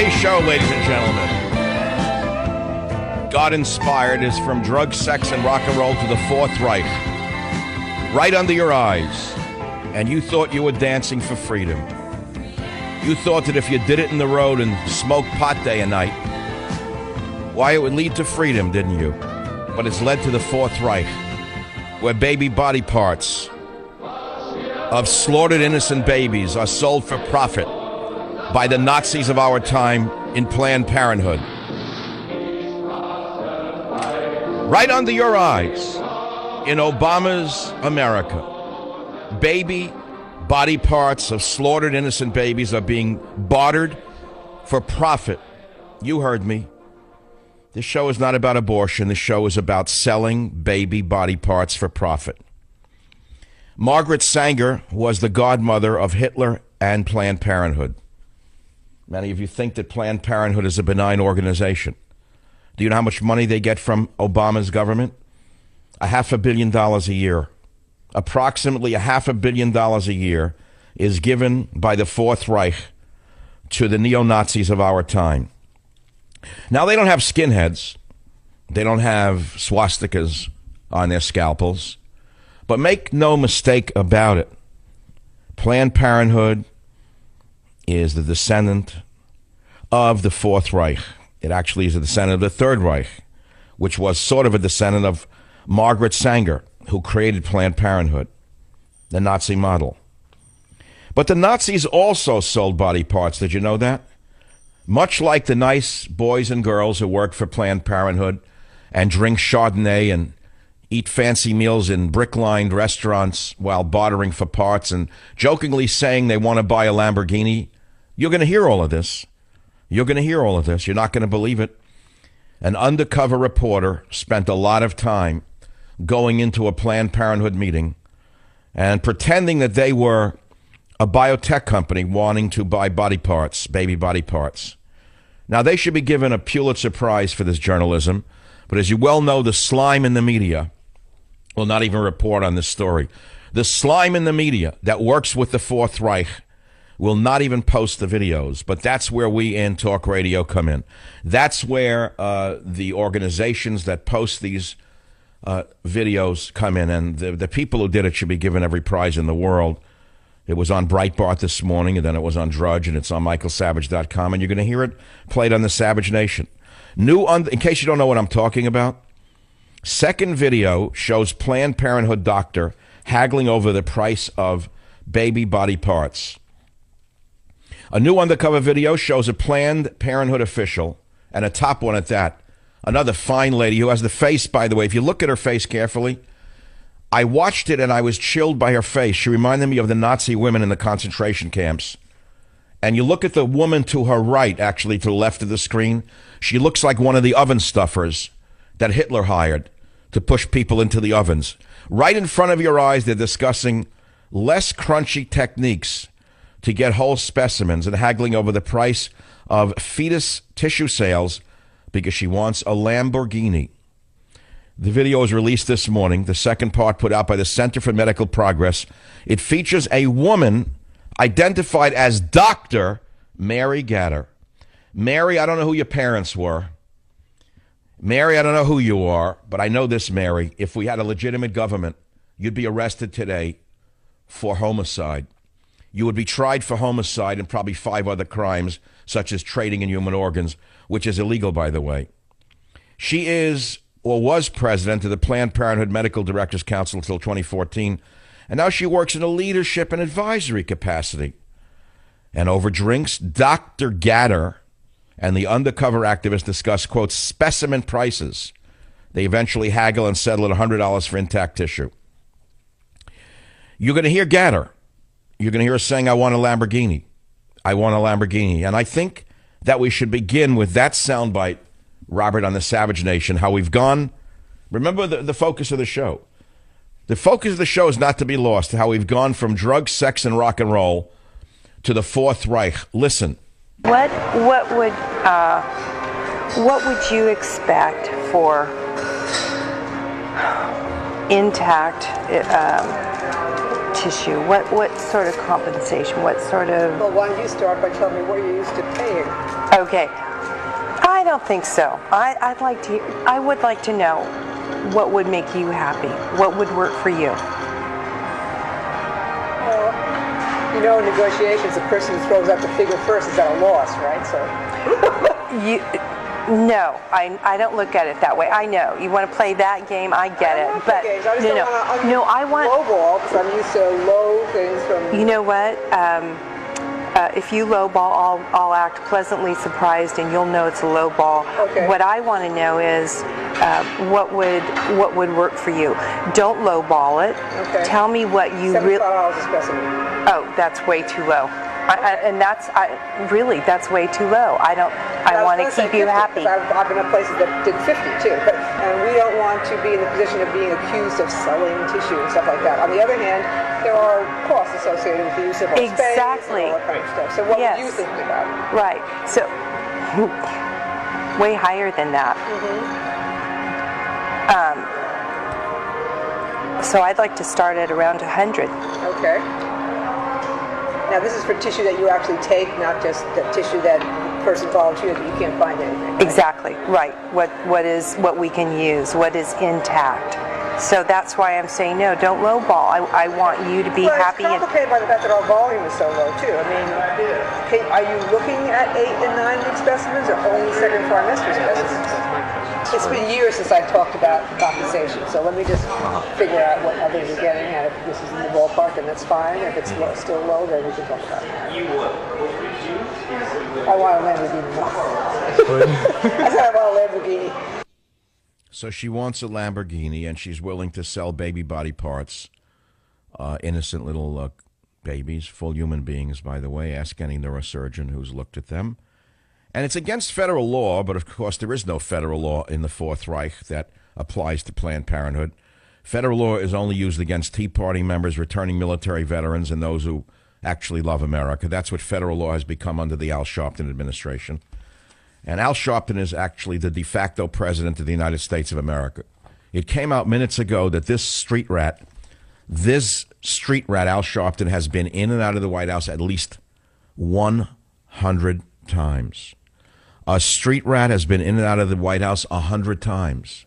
Today's show, ladies and gentlemen, God inspired is from drug, sex, and rock and roll to the Fourth Reich. Right under your eyes. And you thought you were dancing for freedom. You thought that if you did it in the road and smoked pot day and night, why it would lead to freedom, didn't you? But it's led to the Fourth Reich, where baby body parts of slaughtered innocent babies are sold for profit by the Nazis of our time in Planned Parenthood. Right under your eyes, in Obama's America, baby body parts of slaughtered innocent babies are being bartered for profit. You heard me. This show is not about abortion. This show is about selling baby body parts for profit. Margaret Sanger was the godmother of Hitler and Planned Parenthood. Many of you think that Planned Parenthood is a benign organization. Do you know how much money they get from Obama's government? A half a billion dollars a year. Approximately a half a billion dollars a year is given by the Fourth Reich to the neo Nazis of our time. Now, they don't have skinheads, they don't have swastikas on their scalpels, but make no mistake about it. Planned Parenthood is the descendant of the Fourth Reich. It actually is a descendant of the Third Reich, which was sort of a descendant of Margaret Sanger, who created Planned Parenthood, the Nazi model. But the Nazis also sold body parts. Did you know that? Much like the nice boys and girls who work for Planned Parenthood and drink Chardonnay and eat fancy meals in brick lined restaurants while bartering for parts and jokingly saying they want to buy a Lamborghini. You're going to hear all of this. You're going to hear all of this. You're not going to believe it. An undercover reporter spent a lot of time going into a Planned Parenthood meeting and pretending that they were a biotech company wanting to buy body parts, baby body parts. Now, they should be given a Pulitzer Prize for this journalism, but as you well know, the slime in the media will not even report on this story. The slime in the media that works with the Fourth Reich will not even post the videos, but that's where we in Talk Radio come in. That's where uh, the organizations that post these uh, videos come in, and the, the people who did it should be given every prize in the world. It was on Breitbart this morning, and then it was on Drudge, and it's on michaelsavage.com, and you're going to hear it played on the Savage Nation. New, in case you don't know what I'm talking about, second video shows Planned Parenthood doctor haggling over the price of baby body parts. A new undercover video shows a Planned Parenthood official, and a top one at that. Another fine lady who has the face, by the way, if you look at her face carefully, I watched it and I was chilled by her face. She reminded me of the Nazi women in the concentration camps. And you look at the woman to her right, actually to the left of the screen, she looks like one of the oven stuffers that Hitler hired to push people into the ovens. Right in front of your eyes, they're discussing less crunchy techniques to get whole specimens and haggling over the price of fetus tissue sales because she wants a Lamborghini. The video was released this morning, the second part put out by the Center for Medical Progress. It features a woman identified as Dr. Mary Gatter. Mary, I don't know who your parents were. Mary, I don't know who you are, but I know this, Mary. If we had a legitimate government, you'd be arrested today for homicide. You would be tried for homicide and probably five other crimes, such as trading in human organs, which is illegal, by the way. She is or was president of the Planned Parenthood Medical Directors Council until 2014, and now she works in a leadership and advisory capacity. And over drinks, Dr. Gatter and the undercover activist discuss, quote, specimen prices. They eventually haggle and settle at $100 for intact tissue. You're going to hear Gatter. You're going to hear us saying, I want a Lamborghini. I want a Lamborghini. And I think that we should begin with that soundbite, Robert, on the Savage Nation, how we've gone. Remember the, the focus of the show. The focus of the show is not to be lost, how we've gone from drugs, sex, and rock and roll to the Fourth Reich. Listen. What what would uh, what would you expect for intact um, tissue? What what sort of compensation? What sort of? Well, why don't you start by telling me what you're used to paying? Okay, I don't think so. I, I'd like to. I would like to know what would make you happy. What would work for you? You know, in negotiations, the person who throws out the figure first is at a loss, right? So. you, no, I, I don't look at it that way. I know you want to play that game. I get I it, but games. I just no, no, wanna, no. I want low ball because I'm used to low things from. You know what? Um, uh, if you low ball, I'll, I'll act pleasantly surprised, and you'll know it's a low ball. Okay. What I want to know is uh, what would what would work for you. Don't low ball it. Okay. Tell me what you really. dollars a specimen. Oh, that's way too low. I, I, and that's I, really that's way too low. I don't. I, want to keep you 50, happy. I've, I've been at places that did 50 too, but and we don't want to be in the position of being accused of selling tissue and stuff like that. On the other hand, there are costs associated with the use of Exactly. all that kind of stuff. So what Yes. would you think about? it? Right. So way higher than that. Um, so I'd like to start at around 100. Okay. Now this is for tissue that you actually take, not just the tissue that the person volunteered that you can't find anything. right? Exactly. Right. What what is what we can use? What is intact? So that's why I'm saying no. Don't lowball. I, I want you to be well, happy. It's And, complicated by the fact that our volume is so low too. I mean, are you looking at eight and nine week specimens or only second trimester specimens? It's been years since I've talked about compensation, so let me just figure out what others are getting, and if this is in the ballpark, then that's fine. If it's low, still low, then we can talk about it. I want a Lamborghini. I said I want a Lamborghini. So she wants a Lamborghini and she's willing to sell baby body parts, uh, innocent little uh, babies, full human beings, by the way. Ask any neurosurgeon who's looked at them. And it's against federal law, but of course, there is no federal law in the Fourth Reich that applies to Planned Parenthood. Federal law is only used against Tea Party members, returning military veterans, and those who actually love America. That's what federal law has become under the Al Sharpton administration. And Al Sharpton is actually the de facto president of the United States of America. It came out minutes ago that this street rat, this street rat, Al Sharpton, has been in and out of the White House at least 100 times. A street rat has been in and out of the White House a 100 times.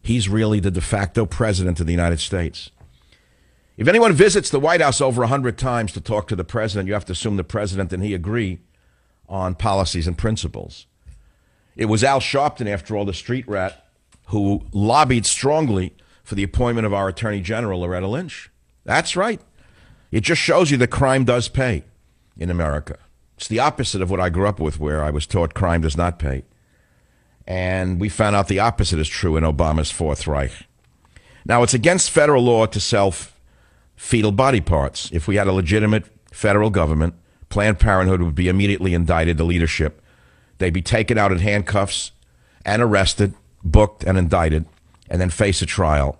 He's really the de facto president of the United States. If anyone visits the White House over a 100 times to talk to the president, you have to assume the president and he agree on policies and principles. It was Al Sharpton, after all, the street rat, who lobbied strongly for the appointment of our Attorney General, Loretta Lynch. That's right. It just shows you that crime does pay in America. It's the opposite of what I grew up with, where I was taught crime does not pay. And we found out the opposite is true in Obama's Fourth Reich. Now, it's against federal law to sell fetal body parts. If we had a legitimate federal government, Planned Parenthood would be immediately indicted, the leadership. They'd be taken out in handcuffs and arrested, booked and indicted, and then face a trial.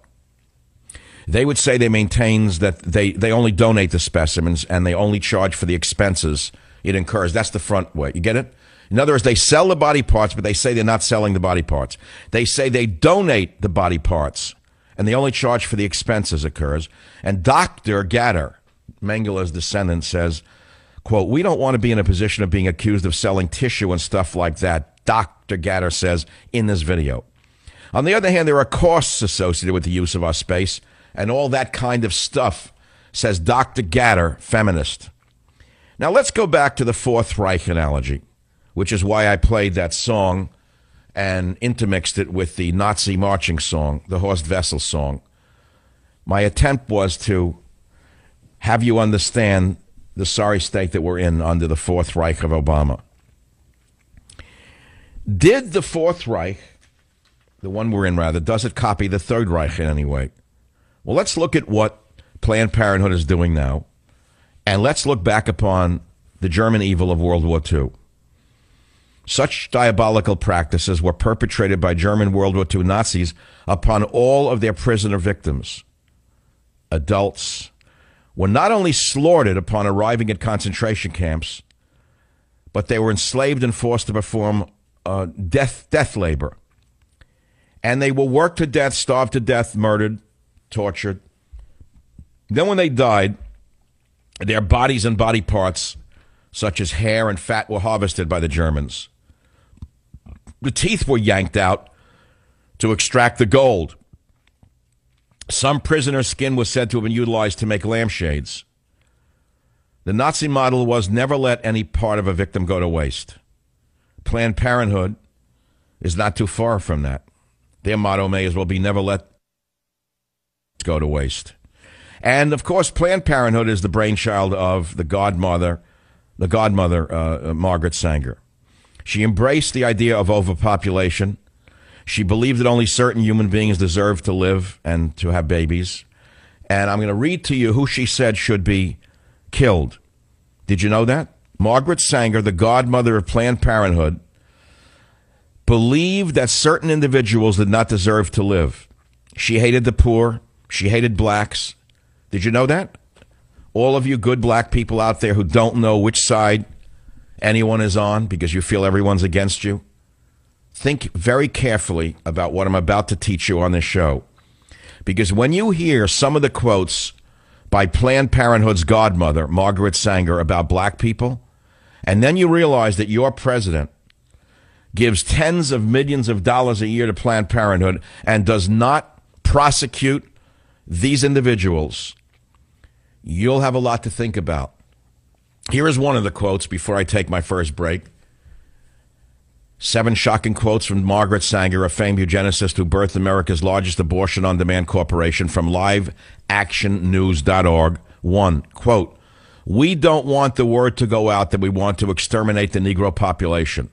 They would say they maintains that they, they only donate the specimens and they only charge for the expenses it incurs. That's the front way. You get it? In other words, they sell the body parts, but they say they're not selling the body parts. They say they donate the body parts and they only charge for the expenses occurs. And Dr. Gatter, Mengele's descendant, says, quote, we don't want to be in a position of being accused of selling tissue and stuff like that, Dr. Gatter says in this video. On the other hand, there are costs associated with the use of our space and all that kind of stuff, says Dr. Gatter, feminist. Now let's go back to the Fourth Reich analogy, which is why I played that song and intermixed it with the Nazi marching song, the Horst Wessel song. My attempt was to have you understand the sorry state that we're in under the Fourth Reich of Obama. Did the Fourth Reich, the one we're in rather, does it copy the Third Reich in any way? Well, let's look at what Planned Parenthood is doing now, and let's look back upon the German evil of World War II. Such diabolical practices were perpetrated by German World War II Nazis upon all of their prisoner victims. Adults were not only slaughtered upon arriving at concentration camps, but they were enslaved and forced to perform uh, death, death labor. And they were worked to death, starved to death, murdered, tortured. Then, when they died, their bodies and body parts, such as hair and fat, were harvested by the Germans the teeth were yanked out to extract the gold. Some prisoner's skin was said to have been utilized to make lampshades. The Nazi model was never let any part of a victim go to waste. Planned Parenthood is not too far from that. Their motto may as well be never let go to waste. And of course, Planned Parenthood is the brainchild of the godmother, the godmother, uh, Margaret Sanger. She embraced the idea of overpopulation. She believed that only certain human beings deserve to live and to have babies. And I'm going to read to you who she said should be killed. Did you know that? Margaret Sanger, the godmother of Planned Parenthood, believed that certain individuals did not deserve to live. She hated the poor. She hated blacks. Did you know that? All of you good black people out there who don't know which side anyone is on because you feel everyone's against you? Think very carefully about what I'm about to teach you on this show. Because when you hear some of the quotes by Planned Parenthood's godmother, Margaret Sanger, about black people, and then you realize that your president gives tens of millions of dollars a year to Planned Parenthood and does not prosecute these individuals, you'll have a lot to think about. Here is one of the quotes before I take my first break. Seven shocking quotes from Margaret Sanger, a famed eugenicist who birthed America's largest abortion on demand corporation from liveactionnews.org. One, quote, We don't want the word to go out that we want to exterminate the Negro population.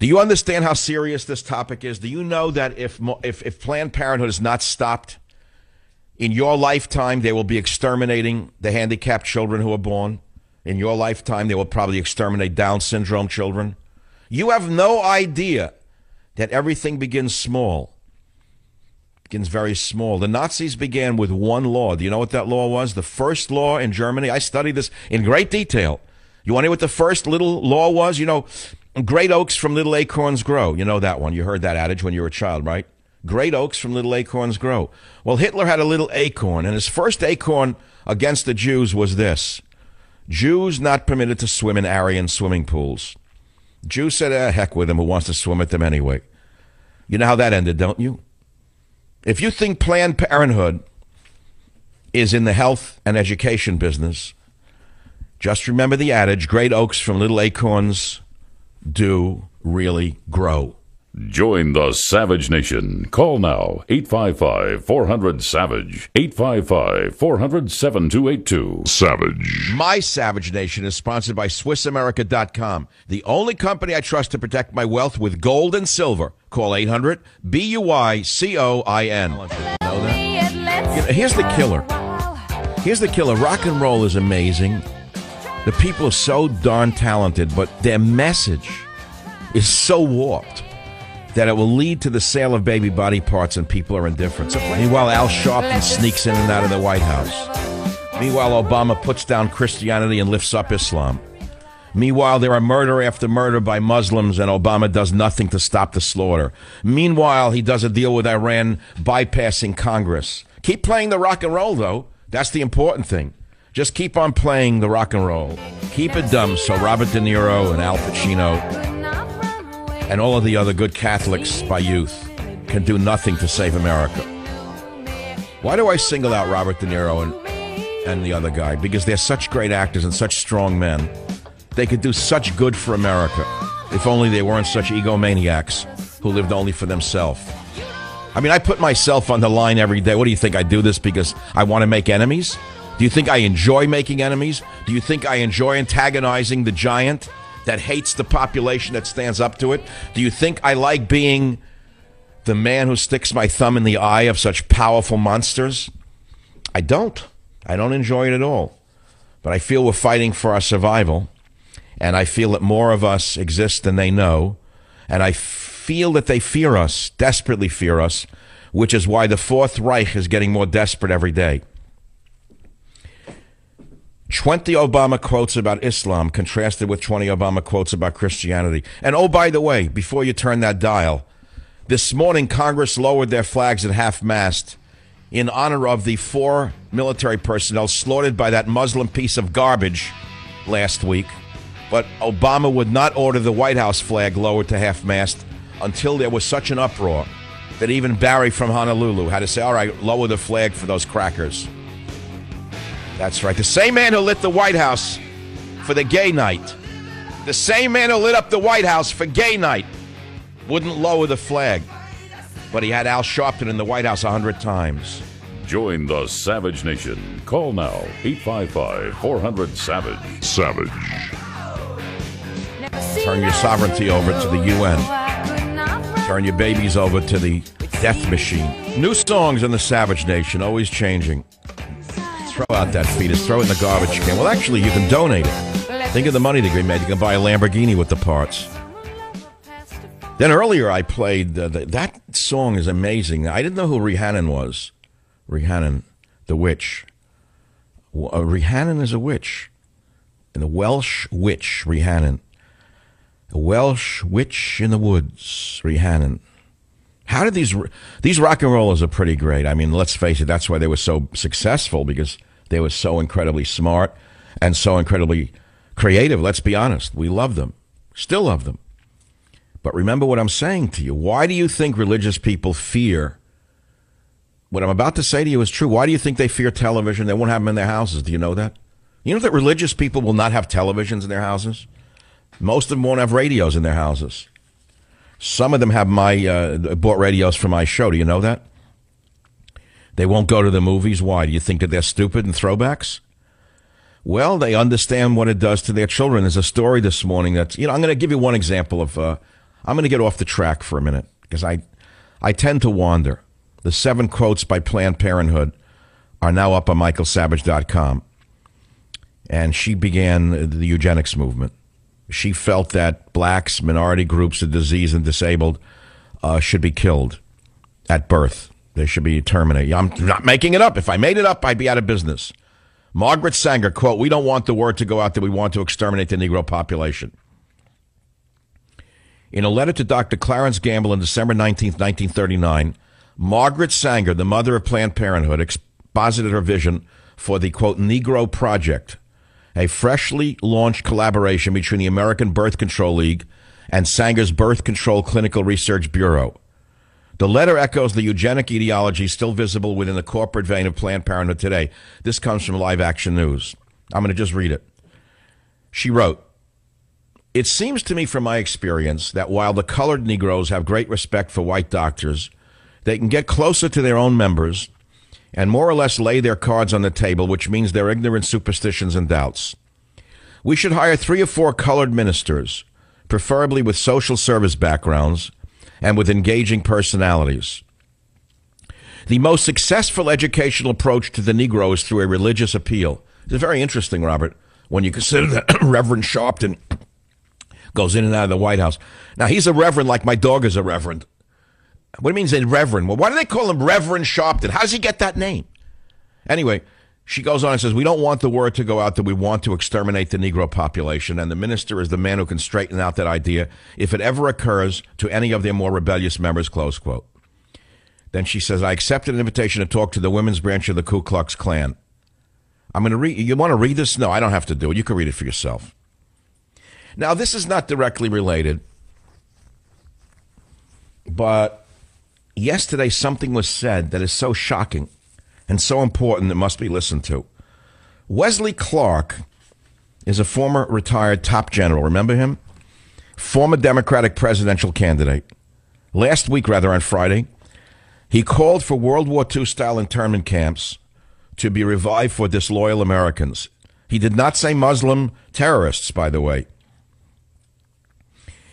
Do you understand how serious this topic is? Do you know that if, if, if Planned Parenthood is not stopped, in your lifetime, they will be exterminating the handicapped children who are born. In your lifetime, they will probably exterminate Down syndrome children. You have no idea that everything begins small. Begins very small. The Nazis began with one law. Do you know what that law was? The first law in Germany. I studied this in great detail. You want to know what the first little law was? You know, great oaks from little acorns grow. You know that one. You heard that adage when you were a child, right? Great oaks from little acorns grow. Well, Hitler had a little acorn, and his first acorn against the Jews was this Jews not permitted to swim in Aryan swimming pools. Jews said, eh, heck with him who wants to swim at them anyway. You know how that ended, don't you? If you think Planned Parenthood is in the health and education business, just remember the adage great oaks from little acorns do really grow. Join the Savage Nation. Call now 855 400 Savage. 855 400 7282. Savage. My Savage Nation is sponsored by SwissAmerica.com, the only company I trust to protect my wealth with gold and silver. Call 800 B U I C O I N. Here's the killer. Here's the killer. Rock and roll is amazing. The people are so darn talented, but their message is so warped that it will lead to the sale of baby body parts and people are indifferent. Meanwhile, Al Sharpton sneaks in and out of the White House. Meanwhile, Obama puts down Christianity and lifts up Islam. Meanwhile, there are murder after murder by Muslims, and Obama does nothing to stop the slaughter. Meanwhile, he does a deal with Iran bypassing Congress. Keep playing the rock and roll, though. That's the important thing. Just keep on playing the rock and roll. Keep it dumb so Robert De Niro and Al Pacino and all of the other good Catholics by youth can do nothing to save America. Why do I single out Robert De Niro and, and the other guy? Because they're such great actors and such strong men. They could do such good for America if only they weren't such egomaniacs who lived only for themselves. I mean, I put myself on the line every day. What do you think? I do this because I want to make enemies? Do you think I enjoy making enemies? Do you think I enjoy antagonizing the giant that hates the population that stands up to it? Do you think I like being the man who sticks my thumb in the eye of such powerful monsters? I don't. I don't enjoy it at all. But I feel we're fighting for our survival, and I feel that more of us exist than they know, and I feel that they fear us, desperately fear us, which is why the Fourth Reich is getting more desperate every day. 20 Obama quotes about Islam contrasted with 20 Obama quotes about Christianity. And oh, by the way, before you turn that dial, this morning Congress lowered their flags at half mast in honor of the four military personnel slaughtered by that Muslim piece of garbage last week. But Obama would not order the White House flag lowered to half mast until there was such an uproar that even Barry from Honolulu had to say, all right, lower the flag for those crackers. That's right. The same man who lit the White House for the gay night, the same man who lit up the White House for gay night, wouldn't lower the flag. But he had Al Sharpton in the White House a hundred times. Join the Savage Nation. Call now 855 400 Savage. Savage. Turn your sovereignty over to the UN. Turn your babies over to the death machine. New songs in the Savage Nation, always changing. Throw out that fetus, throw it in the garbage can. Well, actually, you can donate it. Think of the money can be made. You can buy a Lamborghini with the parts. Then earlier I played uh, the, that song is amazing. I didn't know who Rhiannon was. Rhiannon, the witch. Uh, is a witch, and a Welsh witch, Rhiannon. A Welsh witch in the woods, Rhiannon. How did these these rock and rollers are pretty great? I mean, let's face it, that's why they were so successful because they were so incredibly smart and so incredibly creative. Let's be honest, we love them, still love them. But remember what I'm saying to you. Why do you think religious people fear? What I'm about to say to you is true. Why do you think they fear television? They won't have them in their houses. Do you know that? You know that religious people will not have televisions in their houses? Most of them won't have radios in their houses. Some of them have my uh, bought radios for my show. Do you know that? They won't go to the movies. Why? Do you think that they're stupid and throwbacks? Well, they understand what it does to their children. There's a story this morning that, you know, I'm going to give you one example of uh, I'm going to get off the track for a minute because I, I tend to wander. The seven quotes by Planned Parenthood are now up on michaelsavage.com. And she began the eugenics movement. She felt that blacks, minority groups, the diseased and disabled uh, should be killed at birth. They should be terminated. I'm not making it up. If I made it up, I'd be out of business. Margaret Sanger, quote, We don't want the word to go out that we want to exterminate the Negro population. In a letter to Dr. Clarence Gamble on December 19, 1939, Margaret Sanger, the mother of Planned Parenthood, exposited her vision for the, quote, Negro Project, a freshly launched collaboration between the American Birth Control League and Sanger's Birth Control Clinical Research Bureau. The letter echoes the eugenic ideology still visible within the corporate vein of Planned Parenthood today. This comes from Live Action News. I'm going to just read it. She wrote, it seems to me from my experience that while the colored Negroes have great respect for white doctors, they can get closer to their own members and more or less lay their cards on the table, which means their ignorant superstitions and doubts. We should hire three or four colored ministers, preferably with social service backgrounds and with engaging personalities. The most successful educational approach to the Negro is through a religious appeal. It's very interesting, Robert, when you consider that Reverend Sharpton goes in and out of the White House. Now, he's a reverend like my dog is a reverend. What do you mean, a reverend? Well, why do they call him Reverend Sharpton? How does he get that name? Anyway, she goes on and says, We don't want the word to go out that we want to exterminate the Negro population, and the minister is the man who can straighten out that idea if it ever occurs to any of their more rebellious members, close quote. Then she says, I accepted an invitation to talk to the women's branch of the Ku Klux Klan. I'm going to read, you want to read this? No, I don't have to do it. You can read it for yourself. Now, this is not directly related, but yesterday something was said that is so shocking and so important it must be listened to. Wesley Clark is a former retired top general. Remember him? Former Democratic presidential candidate. Last week, rather, on Friday, he called for World War II style internment camps to be revived for disloyal Americans. He did not say Muslim terrorists, by the way.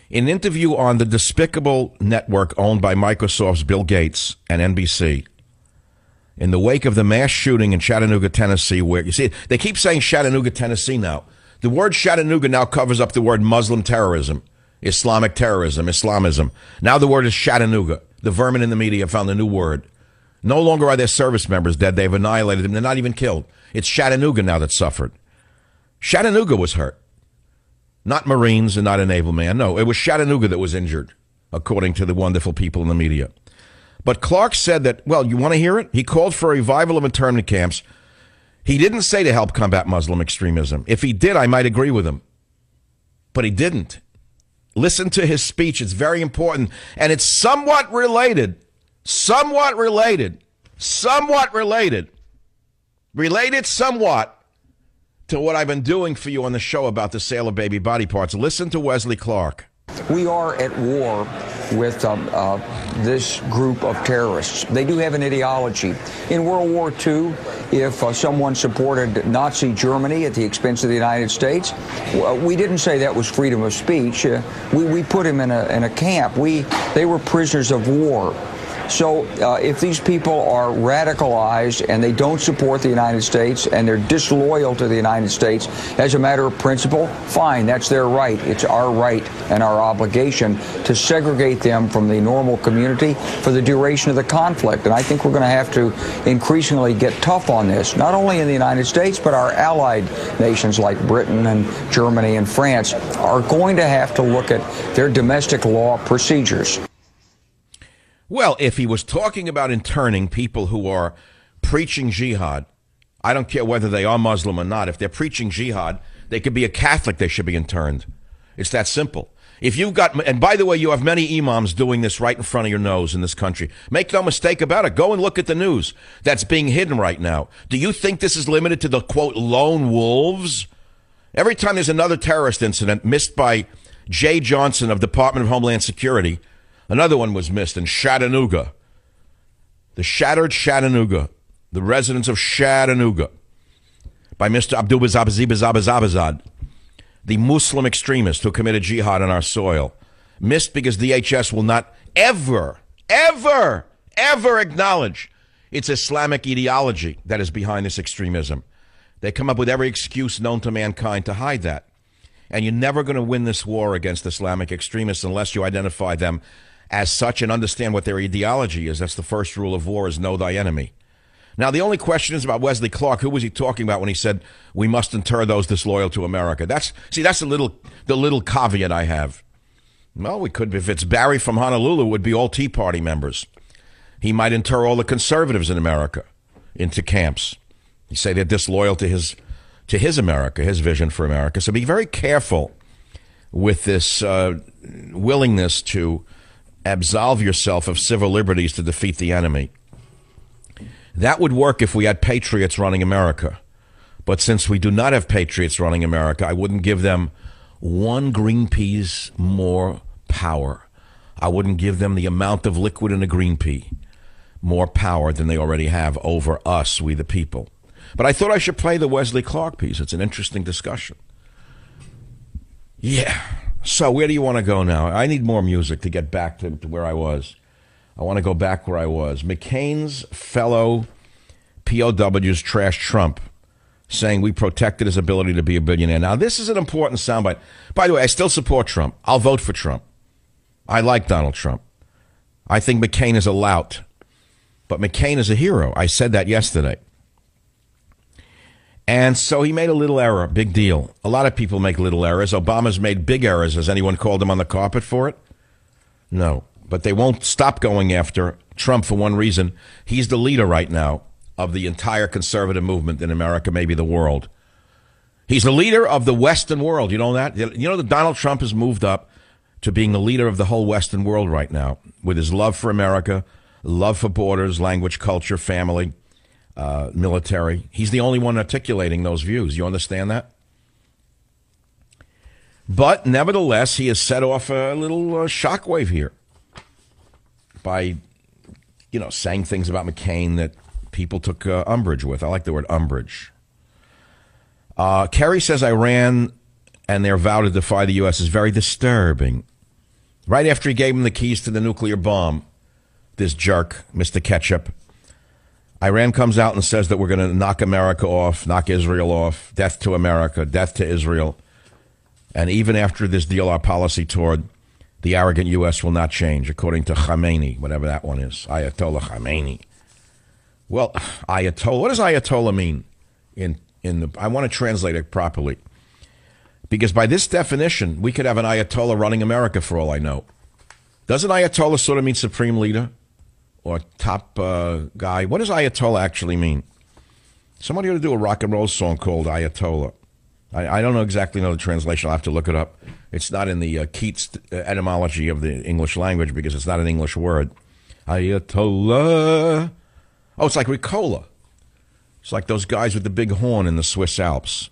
In an interview on the despicable network owned by Microsoft's Bill Gates and NBC, in the wake of the mass shooting in Chattanooga, Tennessee, where you see they keep saying Chattanooga, Tennessee now. The word Chattanooga now covers up the word Muslim terrorism, Islamic terrorism, Islamism. Now the word is Chattanooga. The vermin in the media found a new word. No longer are their service members dead. They've annihilated them. They're not even killed. It's Chattanooga now that suffered. Chattanooga was hurt. Not Marines and not a naval man. No, it was Chattanooga that was injured, according to the wonderful people in the media. But Clark said that, well, you want to hear it? He called for a revival of internment camps. He didn't say to help combat Muslim extremism. If he did, I might agree with him. But he didn't. Listen to his speech. It's very important. And it's somewhat related, somewhat related, somewhat related, related somewhat to what I've been doing for you on the show about the sale of baby body parts. Listen to Wesley Clark. We are at war with um, uh, this group of terrorists. They do have an ideology. In World War II, if uh, someone supported Nazi Germany at the expense of the United States, we didn't say that was freedom of speech. Uh, we, we put him in a, in a camp. We, they were prisoners of war. So uh, if these people are radicalized and they don't support the United States and they're disloyal to the United States as a matter of principle, fine, that's their right. It's our right and our obligation to segregate them from the normal community for the duration of the conflict. And I think we're going to have to increasingly get tough on this, not only in the United States, but our allied nations like Britain and Germany and France are going to have to look at their domestic law procedures. Well, if he was talking about interning people who are preaching jihad, I don't care whether they are Muslim or not. If they're preaching jihad, they could be a Catholic, they should be interned. It's that simple. If you've got, and by the way, you have many imams doing this right in front of your nose in this country. Make no mistake about it. Go and look at the news that's being hidden right now. Do you think this is limited to the quote lone wolves? Every time there's another terrorist incident missed by Jeh Johnson of Department of Homeland Security, Another one was missed in Chattanooga. The shattered Chattanooga, the residents of Chattanooga, by Mr. Abdul Zabazabazad, the Muslim extremist who committed jihad on our soil. Missed because DHS will not ever, ever, ever acknowledge its Islamic ideology that is behind this extremism. They come up with every excuse known to mankind to hide that. And you're never going to win this war against Islamic extremists unless you identify them as such and understand what their ideology is. That's the first rule of war is know thy enemy. Now, the only question is about Wesley Clark. Who was he talking about when he said we must inter those disloyal to America? That's see, that's the little the little caveat I have. Well, we could if it's Barry from Honolulu, it would be all Tea Party members. He might inter all the conservatives in America into camps. You say they're disloyal to his to his America, his vision for America. So be very careful with this uh, willingness to absolve yourself of civil liberties to defeat the enemy. That would work if we had patriots running America. But since we do not have patriots running America, I wouldn't give them one green pea's more power. I wouldn't give them the amount of liquid in a green pea more power than they already have over us, we the people. But I thought I should play the Wesley Clark piece. It's an interesting discussion. Yeah. So where do you want to go now? I need more music to get back to, to where I was. I want to go back where I was. McCain's fellow POWs trash Trump, saying we protected his ability to be a billionaire. Now, this is an important soundbite. By the way, I still support Trump. I'll vote for Trump. I like Donald Trump. I think McCain is a lout, but McCain is a hero. I said that yesterday. And so he made a little error, big deal. A lot of people make little errors. Obama's made big errors. Has anyone called him on the carpet for it? No. But they won't stop going after Trump for one reason. He's the leader right now of the entire conservative movement in America, maybe the world. He's the leader of the Western world. You know that? You know that Donald Trump has moved up to being the leader of the whole Western world right now with his love for America, love for borders, language, culture, family uh, military. He's the only one articulating those views. You understand that? But nevertheless, he has set off a little uh, shockwave here by, you know, saying things about McCain that people took uh, umbrage with. I like the word umbrage. Uh, Kerry says Iran and their vow to defy the U.S. is very disturbing. Right after he gave him the keys to the nuclear bomb, this jerk, Mr. Ketchup, Iran comes out and says that we're going to knock America off, knock Israel off, death to America, death to Israel. And even after this deal, our policy toward the arrogant U.S. will not change, according to Khamenei, whatever that one is, Ayatollah Khamenei. Well, Ayatollah, what does Ayatollah mean? In, in the, I want to translate it properly. Because by this definition, we could have an Ayatollah running America for all I know. Doesn't Ayatollah sort of mean supreme leader or top uh, guy? What does Ayatollah actually mean? Somebody ought to do a rock and roll song called Ayatollah. I, I don't know exactly know the translation. I'll have to look it up. It's not in the uh, Keats uh, etymology of the English language because it's not an English word. Ayatollah. Oh, it's like Ricola. It's like those guys with the big horn in the Swiss Alps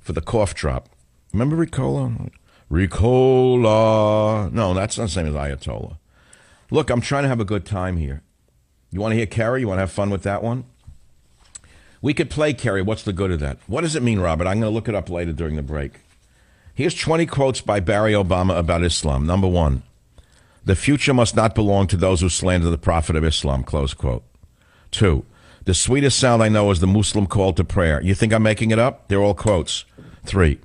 for the cough drop. Remember Ricola? Ricola. No, that's not the same as Ayatollah. Look, I'm trying to have a good time here. You want to hear Kerry? You want to have fun with that one? We could play Kerry. What's the good of that? What does it mean, Robert? I'm going to look it up later during the break. Here's 20 quotes by Barry Obama about Islam. Number one, the future must not belong to those who slander the prophet of Islam, close quote. Two, the sweetest sound I know is the Muslim call to prayer. You think I'm making it up? They're all quotes. Three,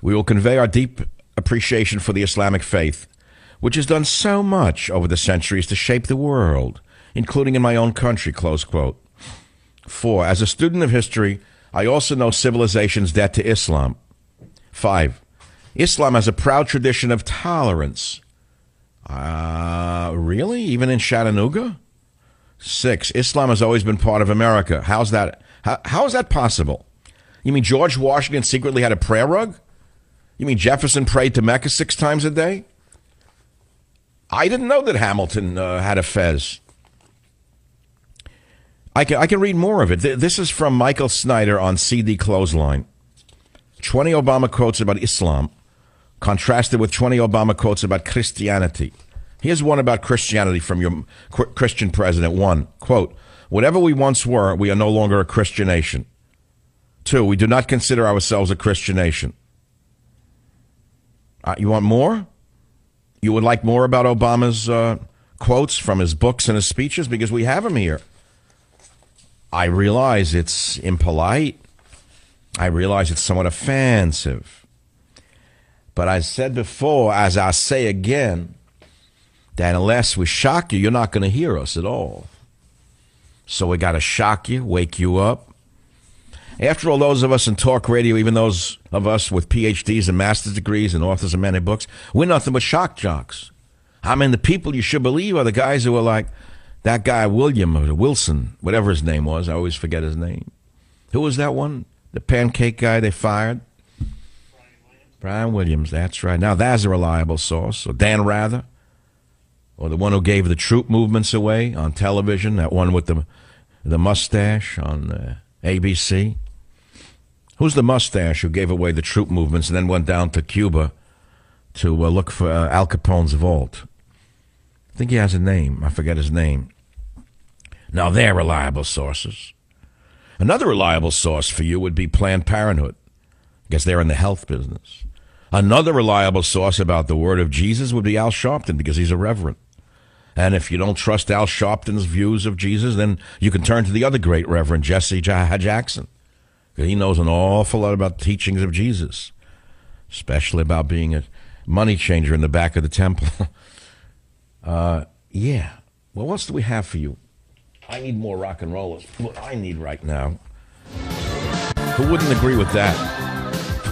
we will convey our deep appreciation for the Islamic faith, which has done so much over the centuries to shape the world, including in my own country, close quote. Four, as a student of history, I also know civilization's debt to Islam. Five, Islam has a proud tradition of tolerance. Uh, really? Even in Chattanooga? Six, Islam has always been part of America. How's that? How, how is that possible? You mean George Washington secretly had a prayer rug? You mean Jefferson prayed to Mecca six times a day? I didn't know that Hamilton uh, had a fez. I can, I can read more of it. This is from Michael Snyder on CD Clothesline. 20 Obama quotes about Islam, contrasted with 20 Obama quotes about Christianity. Here's one about Christianity from your Christian president. One, quote, whatever we once were, we are no longer a Christian nation. Two, we do not consider ourselves a Christian nation. Uh, you want more? You would like more about Obama's uh, quotes from his books and his speeches? Because we have them here. I realize it's impolite. I realize it's somewhat offensive. But I said before, as I say again, that unless we shock you, you're not going to hear us at all. So we got to shock you, wake you up, after all, those of us in talk radio, even those of us with PhDs and master's degrees and authors of many books, we're nothing but shock jocks. I mean, the people you should believe are the guys who are like that guy William or Wilson, whatever his name was. I always forget his name. Who was that one? The pancake guy they fired? Brian Williams, that's right. Now that's a reliable source. Or Dan Rather, or the one who gave the troop movements away on television, that one with the the mustache on uh, ABC. Who's the mustache who gave away the troop movements and then went down to Cuba to uh, look for uh, Al Capone's vault? I think he has a name. I forget his name. Now, they're reliable sources. Another reliable source for you would be Planned Parenthood, because they're in the health business. Another reliable source about the word of Jesus would be Al Sharpton, because he's a reverend. And if you don't trust Al Sharpton's views of Jesus, then you can turn to the other great Reverend Jesse J Jackson. He knows an awful lot about the teachings of Jesus, especially about being a money changer in the back of the temple. uh, yeah. Well, what else do we have for you? I need more rock and rollers. What I need right now. Who wouldn't agree with that?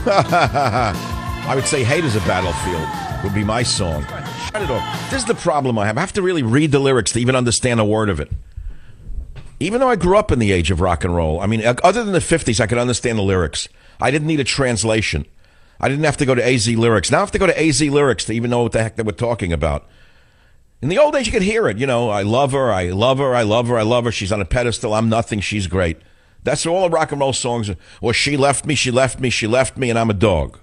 I would say Hate is a Battlefield would be my song. Shut it off. This is the problem I have. I have to really read the lyrics to even understand a word of it. Even though I grew up in the age of rock and roll, I mean, other than the 50s, I could understand the lyrics. I didn't need a translation. I didn't have to go to AZ lyrics. Now I have to go to AZ lyrics to even know what the heck they were talking about. In the old days, you could hear it. You know, I love her, I love her, I love her, I love her. She's on a pedestal. I'm nothing. She's great. That's all the rock and roll songs. Or she left me, she left me, she left me, and I'm a dog.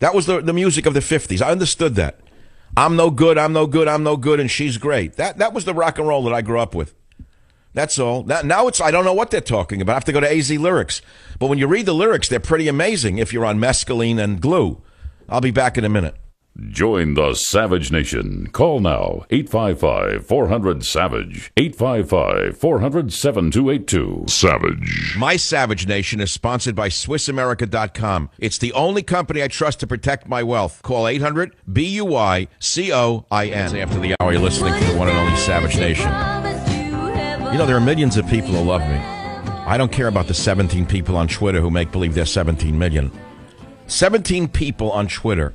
That was the, the music of the 50s. I understood that. I'm no good, I'm no good, I'm no good, and she's great. That, that was the rock and roll that I grew up with. That's all. Now, now it's I don't know what they're talking about. I have to go to AZ lyrics. But when you read the lyrics, they're pretty amazing if you're on mescaline and glue. I'll be back in a minute. Join the Savage Nation. Call now 855 400 Savage. 855 400 7282. Savage. My Savage Nation is sponsored by SwissAmerica.com. It's the only company I trust to protect my wealth. Call 800 B U I C O I N. After the hour, you're listening to the one and only Savage Nation. You know, there are millions of people who love me. I don't care about the 17 people on Twitter who make believe they're 17 million. 17 people on Twitter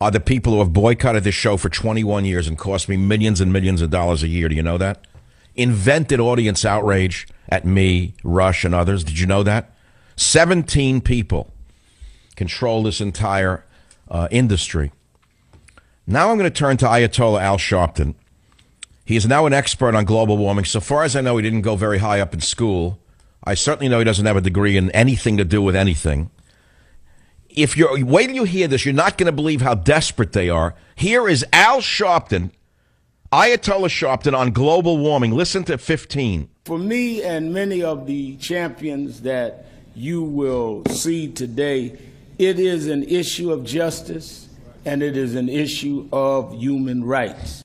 are the people who have boycotted this show for 21 years and cost me millions and millions of dollars a year. Do you know that? Invented audience outrage at me, Rush, and others. Did you know that? 17 people control this entire uh, industry. Now I'm going to turn to Ayatollah Al Sharpton. He is now an expert on global warming. So far as I know, he didn't go very high up in school. I certainly know he doesn't have a degree in anything to do with anything if you're wait till you hear this, you're not going to believe how desperate they are. Here is Al Sharpton, Ayatollah Sharpton on global warming. Listen to 15. For me and many of the champions that you will see today, it is an issue of justice and it is an issue of human rights.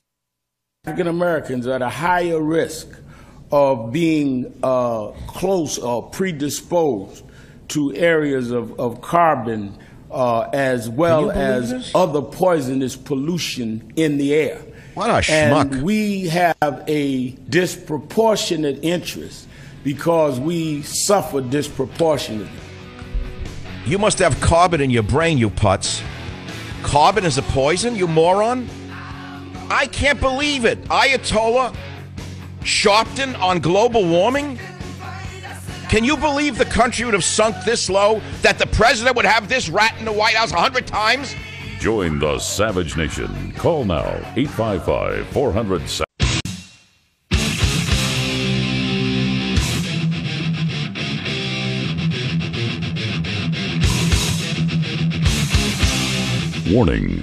African Americans are at a higher risk of being uh, close or predisposed to areas of, of carbon uh, as well as this? other poisonous pollution in the air. What a and schmuck. we have a disproportionate interest because we suffer disproportionately. You must have carbon in your brain, you putz. Carbon is a poison, you moron? I can't believe it. Ayatollah Sharpton on global warming? Can you believe the country would have sunk this low that the president would have this rat in the White House a hundred times? Join the Savage Nation. Call now 855 400 Warning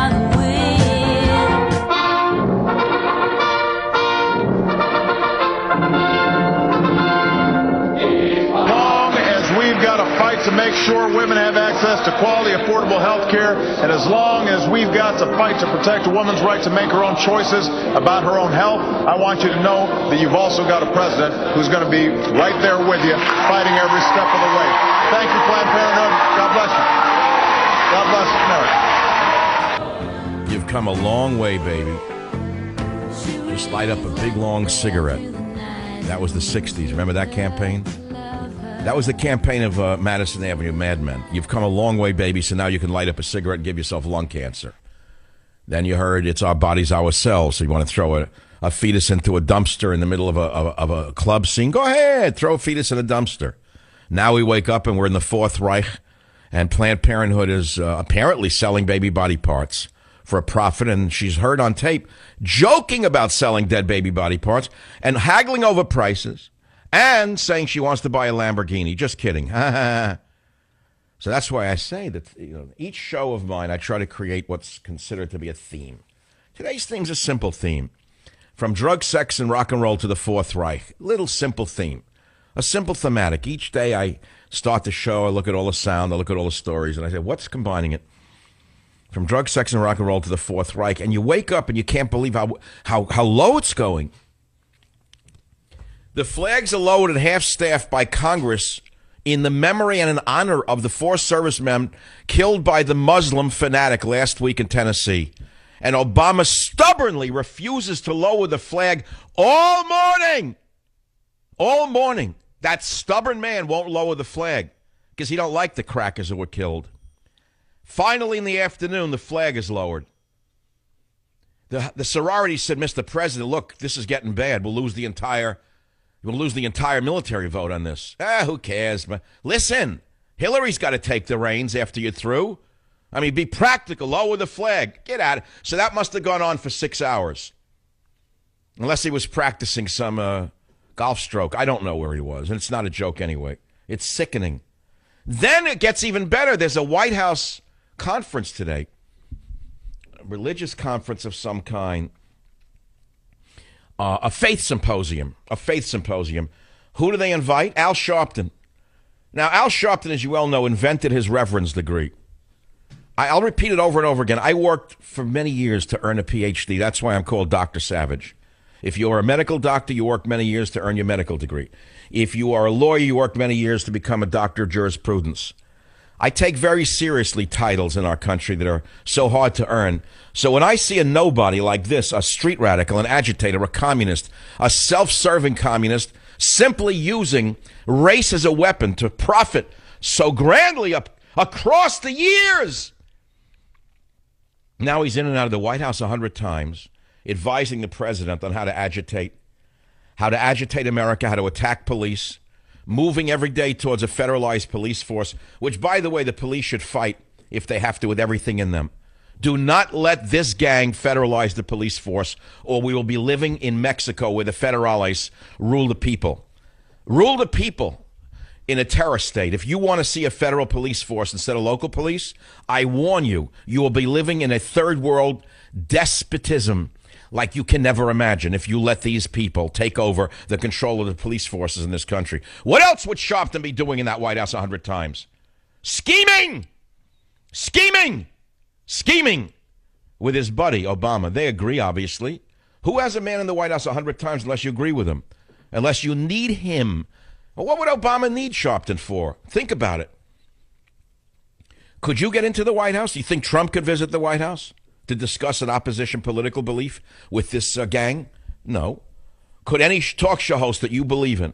Make sure women have access to quality, affordable health care. And as long as we've got to fight to protect a woman's right to make her own choices about her own health, I want you to know that you've also got a president who's going to be right there with you, fighting every step of the way. Thank you, Planned Parenthood. God bless you. God bless America. You've come a long way, baby. Just light up a big, long cigarette. That was the 60s. Remember that campaign? That was the campaign of uh, Madison Avenue Madmen. You've come a long way, baby, so now you can light up a cigarette and give yourself lung cancer. Then you heard it's our bodies, our cells. So you want to throw a, a fetus into a dumpster in the middle of a, of, a, of a club scene? Go ahead, throw a fetus in a dumpster. Now we wake up and we're in the Fourth Reich, and Planned Parenthood is uh, apparently selling baby body parts for a profit, and she's heard on tape joking about selling dead baby body parts and haggling over prices and saying she wants to buy a Lamborghini. Just kidding. so that's why I say that you know, each show of mine, I try to create what's considered to be a theme. Today's theme's a simple theme. From drug, sex, and rock and roll to the Fourth Reich. Little simple theme. A simple thematic. Each day I start the show, I look at all the sound, I look at all the stories, and I say, what's combining it? From drug, sex, and rock and roll to the Fourth Reich. And you wake up and you can't believe how, how, how low it's going. The flags are lowered at half staff by Congress in the memory and in honor of the four servicemen killed by the Muslim fanatic last week in Tennessee. And Obama stubbornly refuses to lower the flag all morning. All morning. That stubborn man won't lower the flag because he don't like the crackers that were killed. Finally, in the afternoon, the flag is lowered. The, the sorority said, Mr. President, look, this is getting bad. We'll lose the entire We'll lose the entire military vote on this. Ah, who cares? Listen, Hillary's got to take the reins after you're through. I mean, be practical, lower the flag, get out. So that must have gone on for six hours. Unless he was practicing some uh, golf stroke. I don't know where he was. And it's not a joke anyway. It's sickening. Then it gets even better. There's a White House conference today, a religious conference of some kind, uh, a faith symposium. A faith symposium. Who do they invite? Al Sharpton. Now, Al Sharpton, as you well know, invented his reverend's degree. I, will repeat it over and over again. I worked for many years to earn a PhD. That's why I'm called Dr. Savage. If you are a medical doctor, you work many years to earn your medical degree. If you are a lawyer, you work many years to become a doctor of jurisprudence. I take very seriously titles in our country that are so hard to earn. So when I see a nobody like this, a street radical, an agitator, a communist, a self serving communist, simply using race as a weapon to profit so grandly up, across the years, now he's in and out of the White House a hundred times advising the president on how to agitate, how to agitate America, how to attack police, moving every day towards a federalized police force, which, by the way, the police should fight if they have to with everything in them. Do not let this gang federalize the police force, or we will be living in Mexico where the federales rule the people. Rule the people in a terror state. If you want to see a federal police force instead of local police, I warn you, you will be living in a third world despotism like you can never imagine if you let these people take over the control of the police forces in this country. What else would Sharpton be doing in that White House a hundred times? Scheming! Scheming! Scheming with his buddy, Obama. They agree, obviously. Who has a man in the White House a hundred times unless you agree with him? Unless you need him. Well, what would Obama need Sharpton for? Think about it. Could you get into the White House? Do you think Trump could visit the White House? To discuss an opposition political belief with this uh, gang? No. Could any talk show host that you believe in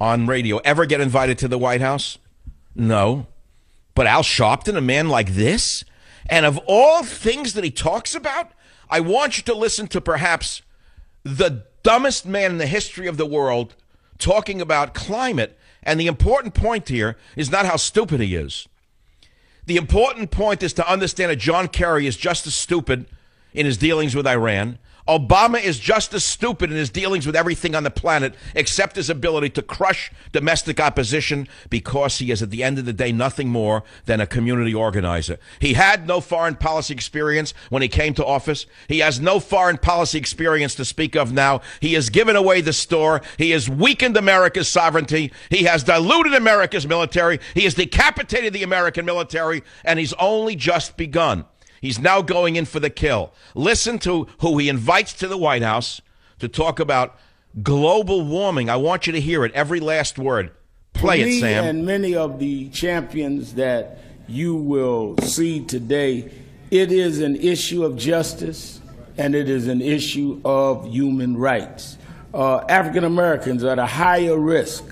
on radio ever get invited to the White House? No. But Al Sharpton, a man like this, and of all things that he talks about, I want you to listen to perhaps the dumbest man in the history of the world talking about climate. And the important point here is not how stupid he is. The important point is to understand that John Kerry is just as stupid in his dealings with Iran Obama is just as stupid in his dealings with everything on the planet except his ability to crush domestic opposition because he is, at the end of the day, nothing more than a community organizer. He had no foreign policy experience when he came to office. He has no foreign policy experience to speak of now. He has given away the store. He has weakened America's sovereignty. He has diluted America's military. He has decapitated the American military, and he's only just begun. He's now going in for the kill. Listen to who he invites to the White House to talk about global warming. I want you to hear it, every last word. Play it, Sam. And many of the champions that you will see today, it is an issue of justice and it is an issue of human rights. Uh, African Americans are at a higher risk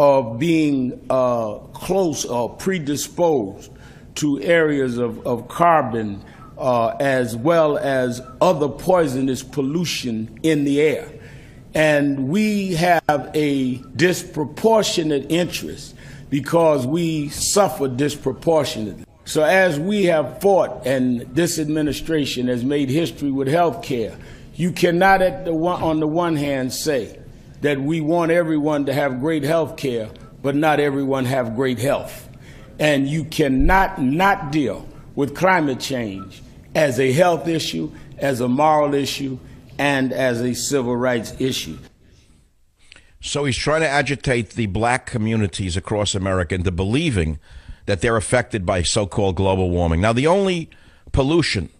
of being uh, close or predisposed to areas of, of carbon uh, as well as other poisonous pollution in the air. And we have a disproportionate interest because we suffer disproportionately. So, as we have fought, and this administration has made history with health care, you cannot, the one, on the one hand, say that we want everyone to have great health care, but not everyone have great health. And you cannot not deal with climate change as a health issue, as a moral issue, and as a civil rights issue. So he's trying to agitate the black communities across America into believing that they're affected by so called global warming. Now, the only pollution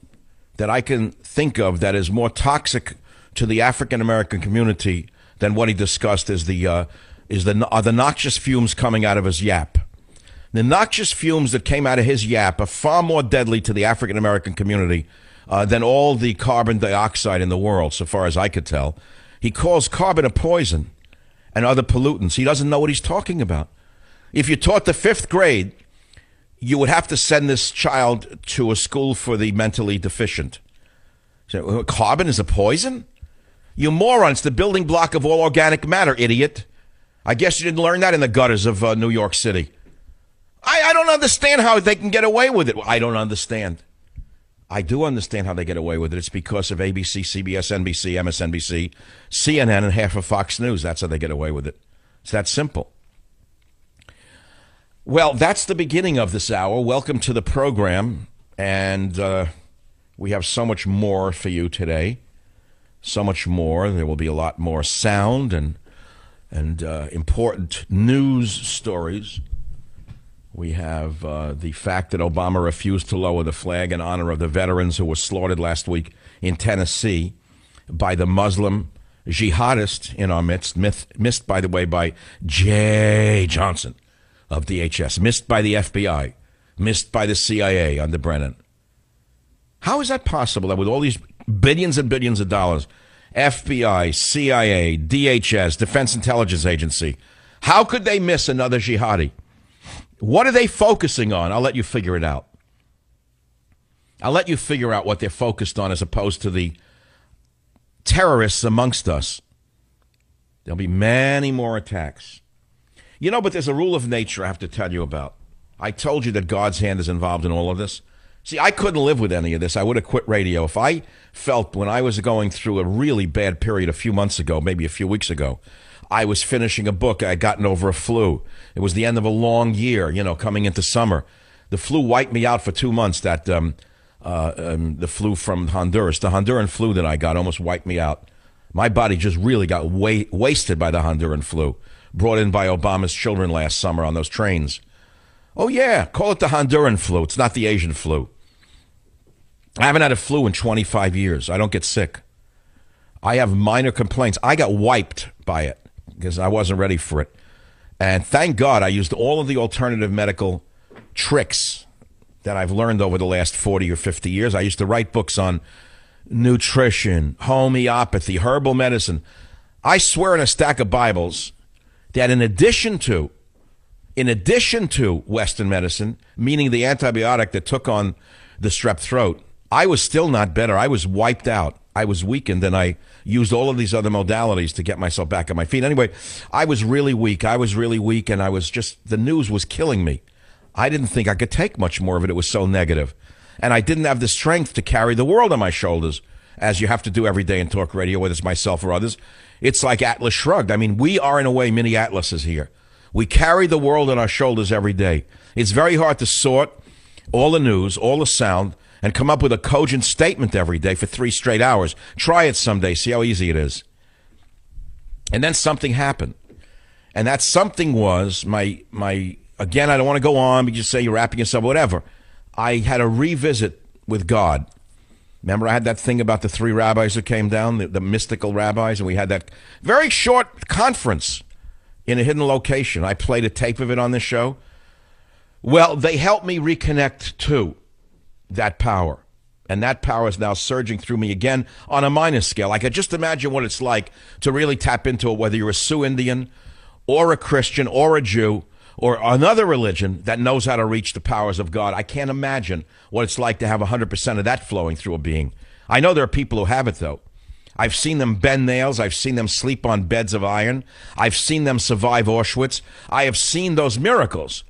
that I can think of that is more toxic to the African American community than what he discussed is the, uh, is the, are the noxious fumes coming out of his yap. The noxious fumes that came out of his yap are far more deadly to the African American community uh, than all the carbon dioxide in the world, so far as I could tell. He calls carbon a poison and other pollutants. He doesn't know what he's talking about. If you taught the fifth grade, you would have to send this child to a school for the mentally deficient. So, carbon is a poison? You moron. It's the building block of all organic matter, idiot. I guess you didn't learn that in the gutters of uh, New York City. I, I don't understand how they can get away with it. I don't understand. I do understand how they get away with it. It's because of ABC, CBS, NBC, MSNBC, CNN, and half of Fox News. That's how they get away with it. It's that simple. Well, that's the beginning of this hour. Welcome to the program. And uh, we have so much more for you today. So much more. There will be a lot more sound and, and uh, important news stories. We have uh, the fact that Obama refused to lower the flag in honor of the veterans who were slaughtered last week in Tennessee by the Muslim jihadist in our midst, missed, by the way, by Jeh Johnson of DHS, missed by the FBI, missed by the CIA under Brennan. How is that possible that with all these billions and billions of dollars, FBI, CIA, DHS, Defense Intelligence Agency, how could they miss another jihadi? What are they focusing on? I'll let you figure it out. I'll let you figure out what they're focused on as opposed to the terrorists amongst us. There'll be many more attacks. You know, but there's a rule of nature I have to tell you about. I told you that God's hand is involved in all of this. See, I couldn't live with any of this. I would have quit radio. If I felt when I was going through a really bad period a few months ago, maybe a few weeks ago, I was finishing a book. I had gotten over a flu. It was the end of a long year, you know, coming into summer. The flu wiped me out for two months. That um, uh, um, the flu from Honduras, the Honduran flu that I got, almost wiped me out. My body just really got wa- wasted by the Honduran flu brought in by Obama's children last summer on those trains. Oh, yeah, call it the Honduran flu. It's not the Asian flu. I haven't had a flu in 25 years. I don't get sick. I have minor complaints. I got wiped by it because I wasn't ready for it. And thank God I used all of the alternative medical tricks that I've learned over the last 40 or 50 years. I used to write books on nutrition, homeopathy, herbal medicine. I swear in a stack of Bibles that in addition to in addition to Western medicine, meaning the antibiotic that took on the strep throat, I was still not better. I was wiped out. I was weakened, and I used all of these other modalities to get myself back on my feet. Anyway, I was really weak. I was really weak, and I was just, the news was killing me. I didn't think I could take much more of it. It was so negative. And I didn't have the strength to carry the world on my shoulders, as you have to do every day in talk radio, whether it's myself or others. It's like Atlas Shrugged. I mean, we are in a way mini Atlases here. We carry the world on our shoulders every day. It's very hard to sort all the news, all the sound, and come up with a cogent statement every day for three straight hours. Try it someday, see how easy it is. And then something happened. And that something was my my again, I don't want to go on, but just say you're wrapping yourself, whatever. I had a revisit with God. Remember, I had that thing about the three rabbis that came down, the, the, mystical rabbis, and we had that very short conference in a hidden location. I played a tape of it on the show. Well, they helped me reconnect to that power. And that power is now surging through me again on a minor scale. I could just imagine what it's like to really tap into it, whether you're a Sioux Indian or a Christian or a Jew or another religion that knows how to reach the powers of God. I can't imagine what it's like to have 100% of that flowing through a being. I know there are people who have it, though. I've seen them bend nails. I've seen them sleep on beds of iron. I've seen them survive Auschwitz. I have seen those miracles.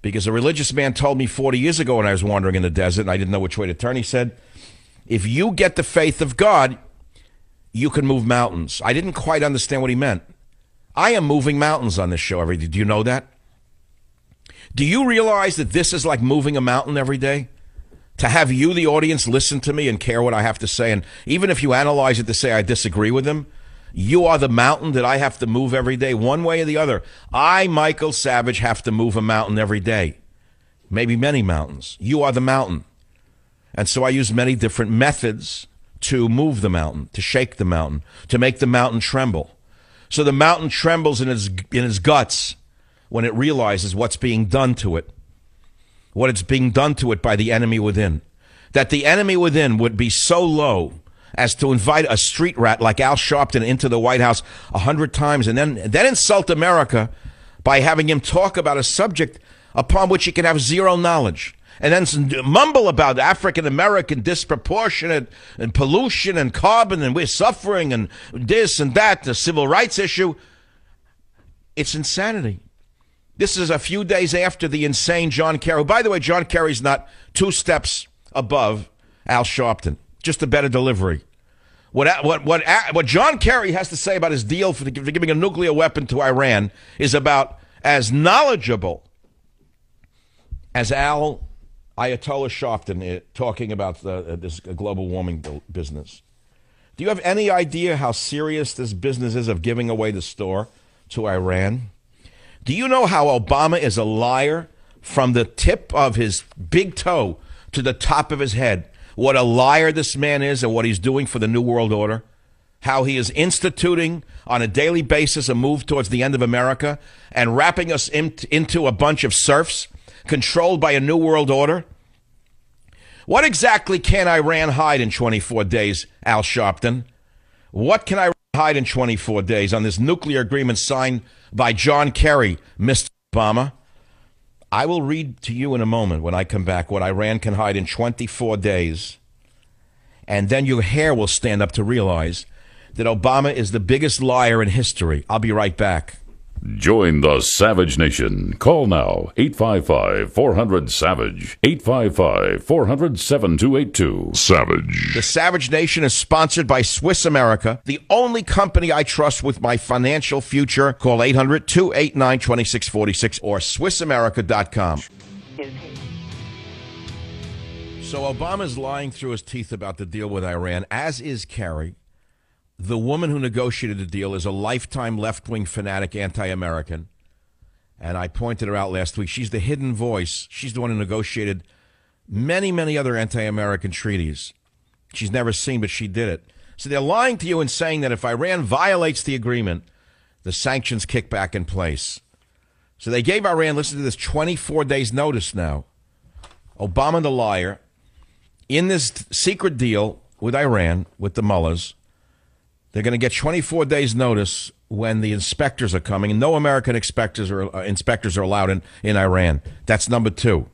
Because a religious man told me 40 years ago when I was wandering in the desert and I didn't know which way to turn, he said, If you get the faith of God, you can move mountains. I didn't quite understand what he meant. I am moving mountains on this show every day. Do you know that? Do you realize that this is like moving a mountain every day? To have you, the audience, listen to me and care what I have to say, and even if you analyze it to say I disagree with them, you are the mountain that I have to move every day, one way or the other. I, Michael Savage, have to move a mountain every day. Maybe many mountains. You are the mountain. And so I use many different methods to move the mountain, to shake the mountain, to make the mountain tremble. So the mountain trembles in its, in its guts when it realizes what's being done to it, what it's being done to it by the enemy within. That the enemy within would be so low as to invite a street rat like Al Sharpton into the White House a hundred times and then, then insult America by having him talk about a subject upon which he can have zero knowledge. and then mumble about African American disproportionate and pollution and carbon and we're suffering and this and that, the civil rights issue. It's insanity. This is a few days after the insane John Kerry. By the way, John Kerry's not two steps above Al Sharpton, just a better delivery. What, what, what, what John Kerry has to say about his deal for, for giving a nuclear weapon to Iran is about as knowledgeable as Al Ayatollah Sharpton talking about the, uh, this global warming business. Do you have any idea how serious this business is of giving away the store to Iran? Do you know how Obama is a liar from the tip of his big toe to the top of his head? What a liar this man is and what he's doing for the New World Order? How he is instituting on a daily basis a move towards the end of America and wrapping us in, into a bunch of serfs controlled by a New World Order? What exactly can Iran hide in 24 days, Al Sharpton? What can Iran hide in 24 days on this nuclear agreement signed by John Kerry, Mr. Obama? I will read to you in a moment when I come back what Iran can hide in 24 days. And then your hair will stand up to realize that Obama is the biggest liar in history. I'll be right back. Join the Savage Nation. Call now 855 400 Savage. 855 400 7282. Savage. The Savage Nation is sponsored by Swiss America, the only company I trust with my financial future. Call 800 289 2646 or SwissAmerica.com. So Obama's lying through his teeth about the deal with Iran, as is Kerry the woman who negotiated the deal is a lifetime left wing fanatic anti American. And I pointed her out last week. She's the hidden voice. She's the one who negotiated many, many other anti American treaties. She's never seen, but she did it. So they're lying to you and saying that if Iran violates the agreement, the sanctions kick back in place. So they gave Iran, listen to this, 24 days notice now. Obama the liar, in this secret deal with Iran, with the mullahs, they're going to get 24 days notice when the inspectors are coming. And no American inspectors are, uh, inspectors are allowed in, in Iran. That's number two.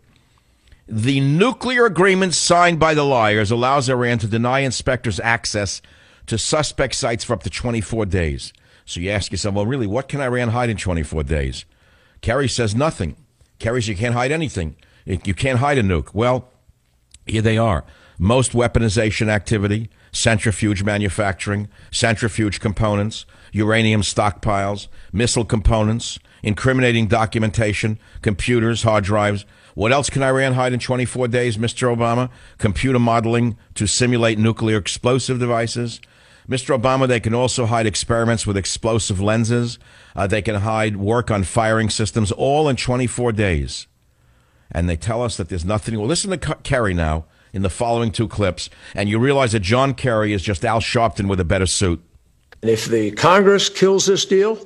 The nuclear agreement signed by the liars allows Iran to deny inspectors access to suspect sites for up to 24 days. So you ask yourself, well, really, what can Iran hide in 24 days? Kerry says nothing. Kerry says you can't hide anything. You can't hide a nuke. Well, here they are. Most weaponization activity, centrifuge manufacturing, centrifuge components, uranium stockpiles, missile components, incriminating documentation, computers, hard drives. What else can Iran hide in 24 days, Mr. Obama? Computer modeling to simulate nuclear explosive devices. Mr. Obama, they can also hide experiments with explosive lenses. Uh, they can hide work on firing systems, all in 24 days. And they tell us that there's nothing. Well, listen to Kerry now in the following two clips, and you realize that John Kerry is just Al Sharpton with a better suit. And if the Congress kills this deal,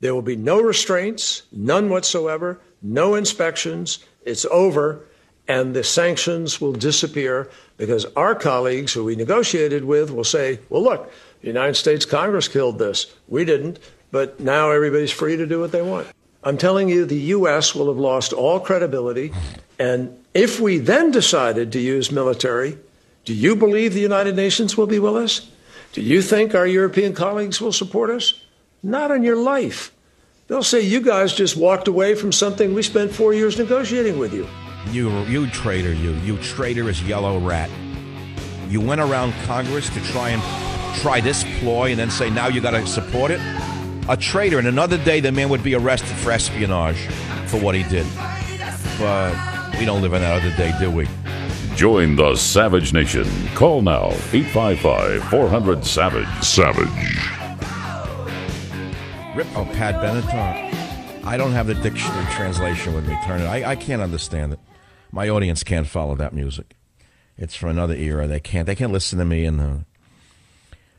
there will be no restraints, none whatsoever, no inspections. It's over, and the sanctions will disappear because our colleagues who we negotiated with will say, well, look, the United States Congress killed this. We didn't, but now everybody's free to do what they want. I'm telling you, the U.S. will have lost all credibility. And if we then decided to use military, do you believe the United Nations will be with us? Do you think our European colleagues will support us? Not in your life. They'll say you guys just walked away from something we spent four years negotiating with you. You, you traitor, you, you traitorous yellow rat. You went around Congress to try and try this ploy and then say now you got to support it. A traitor. And another day, the man would be arrested for espionage for what he did. But we don't live in that other day, do we? Join the Savage Nation. Call now 855 400 Savage. Savage. Rip. Oh, Pat Benatar. I don't have the dictionary translation with me. Turn it. I, I can't understand it. My audience can't follow that music. It's from another era. They can't. They can't listen to me. in uh...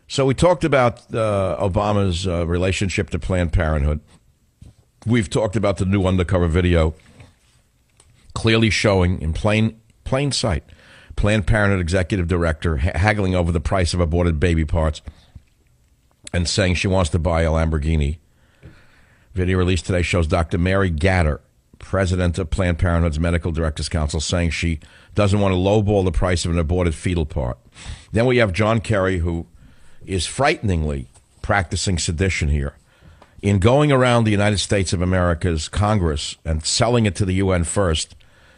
so we talked about uh, Obama's uh, relationship to Planned Parenthood. We've talked about the new undercover video clearly showing in plain plain sight Planned Parenthood executive director ha- haggling over the price of aborted baby parts and saying she wants to buy a Lamborghini. Video released today shows Dr. Mary Gatter, president of Planned Parenthood's Medical Directors Council, saying she doesn't want to lowball the price of an aborted fetal part. Then we have John Kerry, who is frighteningly practicing sedition here in going around the United States of America's Congress and selling it to the UN first,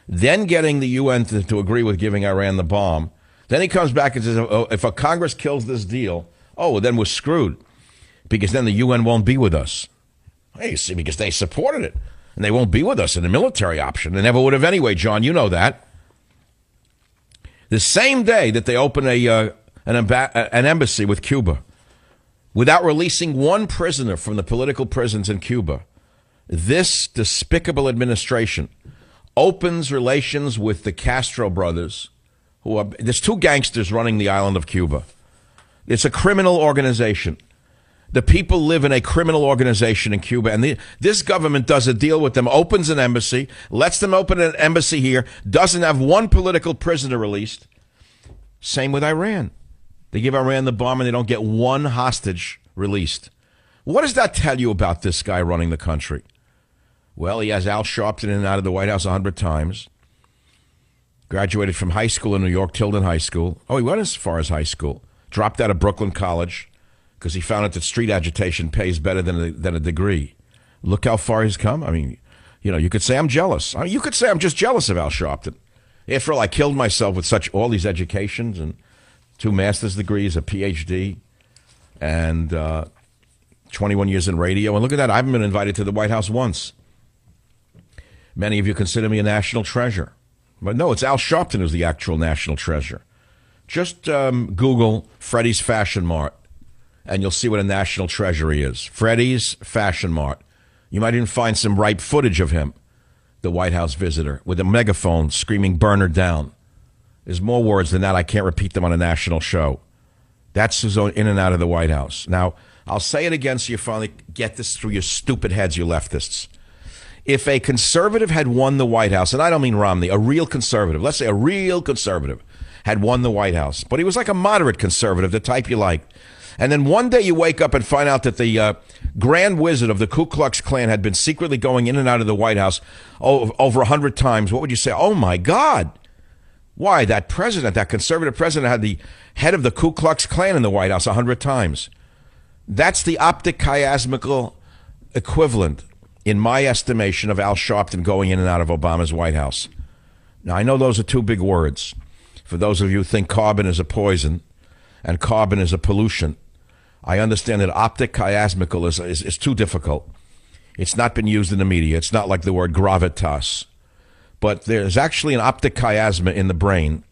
then getting the UN to, to agree with giving Iran the bomb. Then he comes back and says, oh, if a Congress kills this deal, oh, then we're screwed because then the UN won't be with us. Hey, see, because they supported it and they won't be with us in the military option. They never would have anyway, John. You know that. The same day that they open a uh, an, emba- an embassy with Cuba, without releasing one prisoner from the political prisons in Cuba, this despicable administration opens relations with the Castro brothers, who are there's two gangsters running the island of Cuba. It's a criminal organization. The people live in a criminal organization in Cuba, and the, this government does a deal with them, opens an embassy, lets them open an embassy here, doesn't have one political prisoner released. Same with Iran. They give Iran the bomb and they don't get one hostage released. What does that tell you about this guy running the country? Well, he has Al Sharpton in and out of the White House a hundred times. Graduated from high school in New York, Tilden High School. Oh, he went as far as high school. Dropped out of Brooklyn College because he found out that street agitation pays better than a, than a degree. Look how far he's come. I mean, you know, you could say I'm jealous. I mean, you could say I'm just jealous of Al Sharpton. After all, I killed myself with such all these educations and two master's degrees, a PhD, and uh, 21 years in radio. And look at that, I haven't been invited to the White House once. Many of you consider me a national treasure. But no, it's Al Sharpton who's the actual national treasure. Just um, Google Freddy's Fashion Mart, and you'll see what a national treasure he is. Freddy's Fashion Mart. You might even find some ripe footage of him, the White House visitor, with a megaphone screaming, burn her down. There's more words than that. I can't repeat them on a national show. That's his own in and out of the White House. Now, I'll say it again so you finally get this through your stupid heads, you leftists. If a conservative had won the White House, and I don't mean Romney, a real conservative, let's say a real conservative had won the White House, but he was like a moderate conservative, the type you like. And then one day you wake up and find out that the uh, grand wizard of the Ku Klux Klan had been secretly going in and out of the White House over a hundred times. What would you say? Oh my God. Why? That president, that conservative president, had the head of the Ku Klux Klan in the White House a hundred times. That's the optic chiasmical equivalent, in my estimation, of Al Sharpton going in and out of Obama's White House. Now, I know those are two big words. For those of you who think carbon is a poison and carbon is a pollution, I understand that optic chiasmical is, is, is too difficult. It's not been used in the media. It's not like the word gravitas but there's actually an optic chiasma in the brain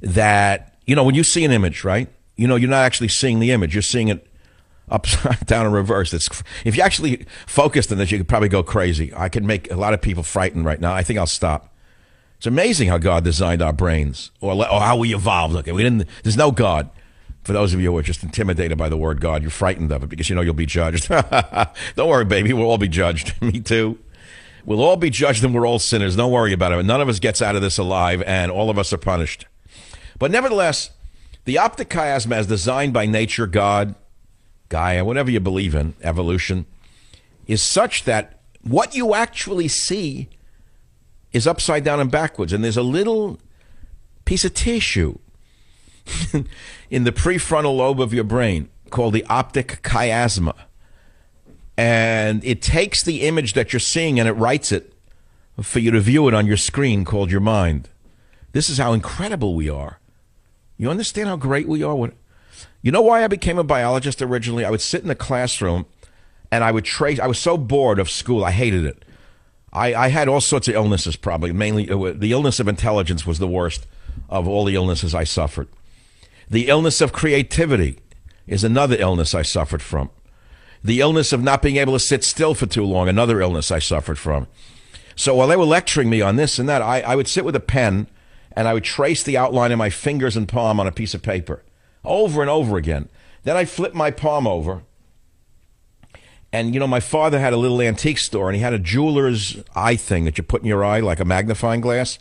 that, you know, when you see an image, right? You know, you're not actually seeing the image, you're seeing it upside down and reverse. It's, if you actually focused on this, you could probably go crazy. I could make a lot of people frightened right now. I think I'll stop. It's amazing how God designed our brains or, or how we evolved. Okay, we didn't, there's no God. For those of you who are just intimidated by the word God, you're frightened of it because you know you'll be judged. Don't worry, baby. We'll all be judged. Me too. We'll all be judged and we're all sinners. Don't worry about it. None of us gets out of this alive and all of us are punished. But nevertheless, the optic chiasm as designed by nature, God, Gaia, whatever you believe in, evolution, is such that what you actually see is upside down and backwards. And there's a little piece of tissue in the prefrontal lobe of your brain called the optic chiasma and it takes the image that you're seeing and it writes it for you to view it on your screen called your mind. This is how incredible we are. You understand how great we are? You know why I became a biologist originally? I would sit in the classroom and I would trace. I was so bored of school. I hated it. I, I had all sorts of illnesses, probably. Mainly, uh, the illness of intelligence was the worst of all the illnesses I suffered. The illness of creativity is another illness I suffered from. The illness of not being able to sit still for too long, another illness I suffered from. So while they were lecturing me on this and that, I, I would sit with a pen and I would trace the outline of my fingers and palm on a piece of paper over and over again. Then I'd flip my palm over. And, you know, my father had a little antique store and he had a jeweler's eye thing that you put in your eye, like a magnifying glass.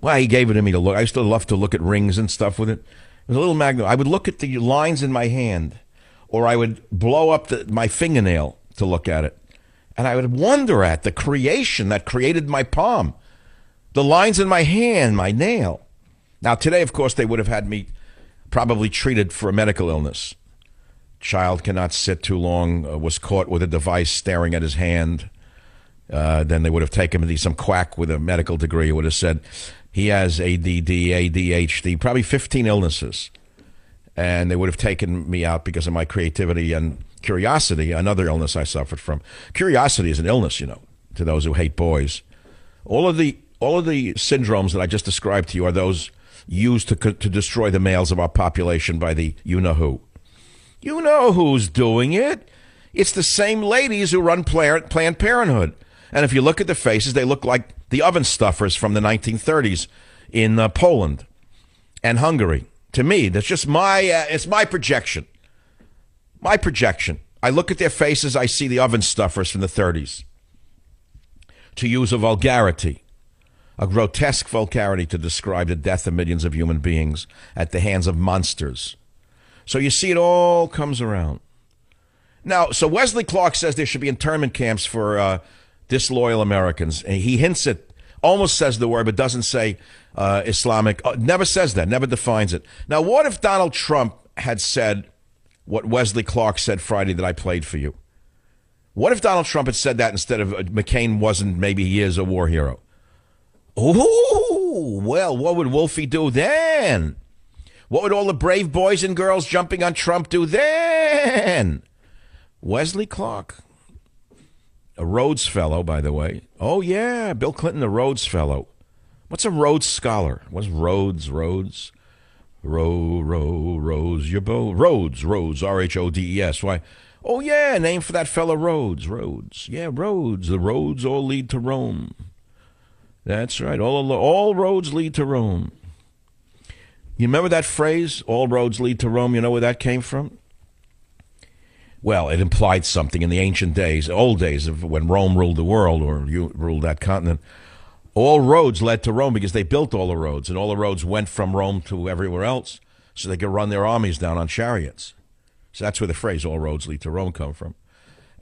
Well, he gave it to me to look. I used to love to look at rings and stuff with it. It was a little magnet. I would look at the lines in my hand or I would blow up the, my fingernail to look at it. And I would wonder at the creation that created my palm, the lines in my hand, my nail. Now, today, of course, they would have had me probably treated for a medical illness. Child cannot sit too long, uh, was caught with a device staring at his hand. Uh, then they would have taken him to some quack with a medical degree would have said he has ADD, ADHD, probably 15 illnesses. And they would have taken me out because of my creativity and curiosity, another illness I suffered from. Curiosity is an illness, you know, to those who hate boys. All of the all of the syndromes that I just described to you are those used to to destroy the males of our population by the you know who. You know who's doing it. It's the same ladies who run Planned Parenthood. And if you look at the faces, they look like the oven stuffers from the 1930s in uh, Poland and Hungary. To me, that's just my uh, it's my projection. My projection. I look at their faces, I see the oven stuffers from the 30s. To use a vulgarity, a grotesque vulgarity to describe the death of millions of human beings at the hands of monsters. So you see, it all comes around. Now, so Wesley Clark says there should be internment camps for uh, disloyal Americans. And he hints at, almost says the word, but doesn't say uh, Islamic. Uh, never says that, never defines it. Now, what if Donald Trump had said what Wesley Clark said Friday that I played for you? What if Donald Trump had said that instead of uh, McCain wasn't, maybe he is a war hero? Oh, well, what would Wolfie do then? What would all the brave boys and girls jumping on Trump do then? Wesley Clark a Rhodes Fellow, by the way. Oh, yeah, Bill Clinton, a Rhodes Fellow. What's a Rhodes Scholar? What's Rhodes, Rhodes? Row, row, Rose, your bow. Rhodes, Rhodes, R H O D E S. Why? Oh, yeah, name for that fellow Rhodes, Rhodes. Yeah, roads. The roads all lead to Rome. That's right. All, all roads lead to Rome. You remember that phrase, all roads lead to Rome? You know where that came from? Well, it implied something in the ancient days, old days of when Rome ruled the world or you ruled that continent. All roads led to Rome because they built all the roads, and all the roads went from Rome to everywhere else, so they could run their armies down on chariots. So that's where the phrase "all roads lead to Rome" come from.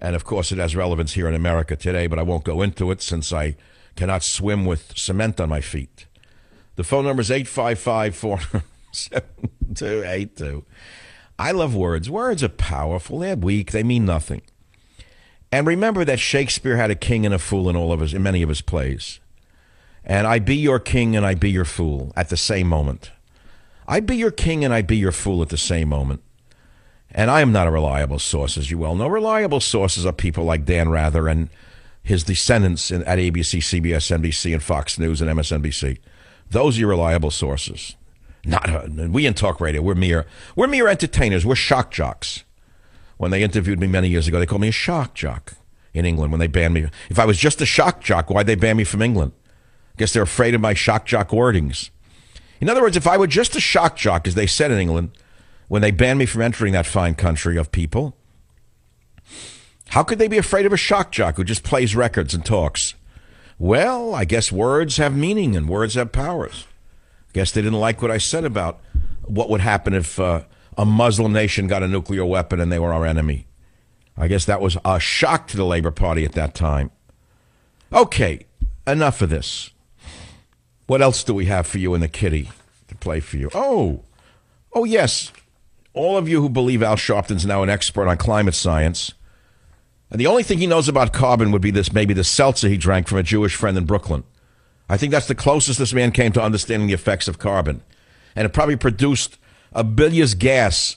And of course, it has relevance here in America today, but I won't go into it since I cannot swim with cement on my feet. The phone number is 855 47282. I love words. Words are powerful. They're weak. They mean nothing. And remember that Shakespeare had a king and a fool in all of his, in many of his plays. And I be your king and I be your fool at the same moment. I be your king and I be your fool at the same moment. And I am not a reliable source, as you well know. Reliable sources are people like Dan Rather and his descendants in, at ABC, CBS, NBC, and Fox News and MSNBC. Those are your reliable sources. Not a, we in talk radio. We're mere we're mere entertainers. We're shock jocks. When they interviewed me many years ago, they called me a shock jock in England. When they banned me, if I was just a shock jock, why'd they ban me from England? I Guess they're afraid of my shock jock wordings. In other words, if I were just a shock jock, as they said in England, when they banned me from entering that fine country of people, how could they be afraid of a shock jock who just plays records and talks? Well, I guess words have meaning and words have powers. Guess they didn't like what I said about what would happen if uh, a Muslim nation got a nuclear weapon and they were our enemy. I guess that was a shock to the Labor Party at that time. Okay, enough of this. What else do we have for you in the kitty to play for you? Oh, oh yes. All of you who believe Al Sharpton's now an expert on climate science, and the only thing he knows about carbon would be this maybe the seltzer he drank from a Jewish friend in Brooklyn. I think that's the closest this man came to understanding the effects of carbon. And it probably produced a bilious gas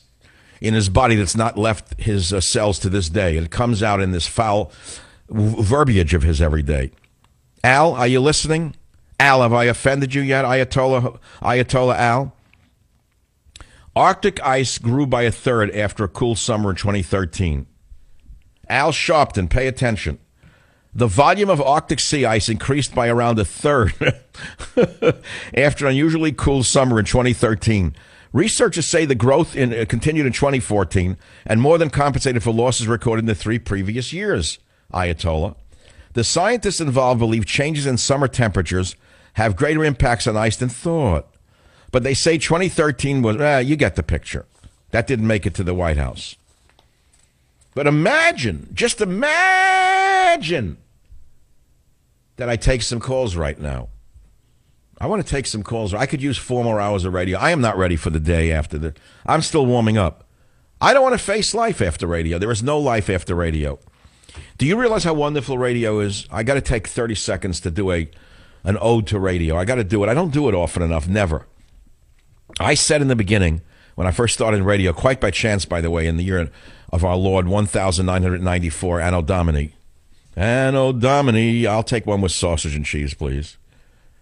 in his body that's not left his uh, cells to this day. It comes out in this foul verbiage of his every day. Al, are you listening? Al, have I offended you yet, Ayatollah, Ayatollah Al? Arctic ice grew by a third after a cool summer in 2013. Al Sharpton, pay attention. The volume of Arctic sea ice increased by around a third after an unusually cool summer in 2013. Researchers say the growth in, uh, continued in 2014 and more than compensated for losses recorded in the three previous years, Ayatollah. The scientists involved believe changes in summer temperatures have greater impacts on ice than thought. But they say 2013 was, eh, you get the picture. That didn't make it to the White House. But imagine, just imagine imagine that I take some calls right now? I want to take some calls. I could use four more hours of radio. I am not ready for the day after the. I'm still warming up. I don't want to face life after radio. There is no life after radio. Do you realize how wonderful radio is? I got to take 30 seconds to do a an ode to radio. I got to do it. I don't do it often enough. Never. I said in the beginning when I first started in radio, quite by chance, by the way, in the year of our Lord 1994, Anno Domini. Anno Domini. I'll take one with sausage and cheese, please.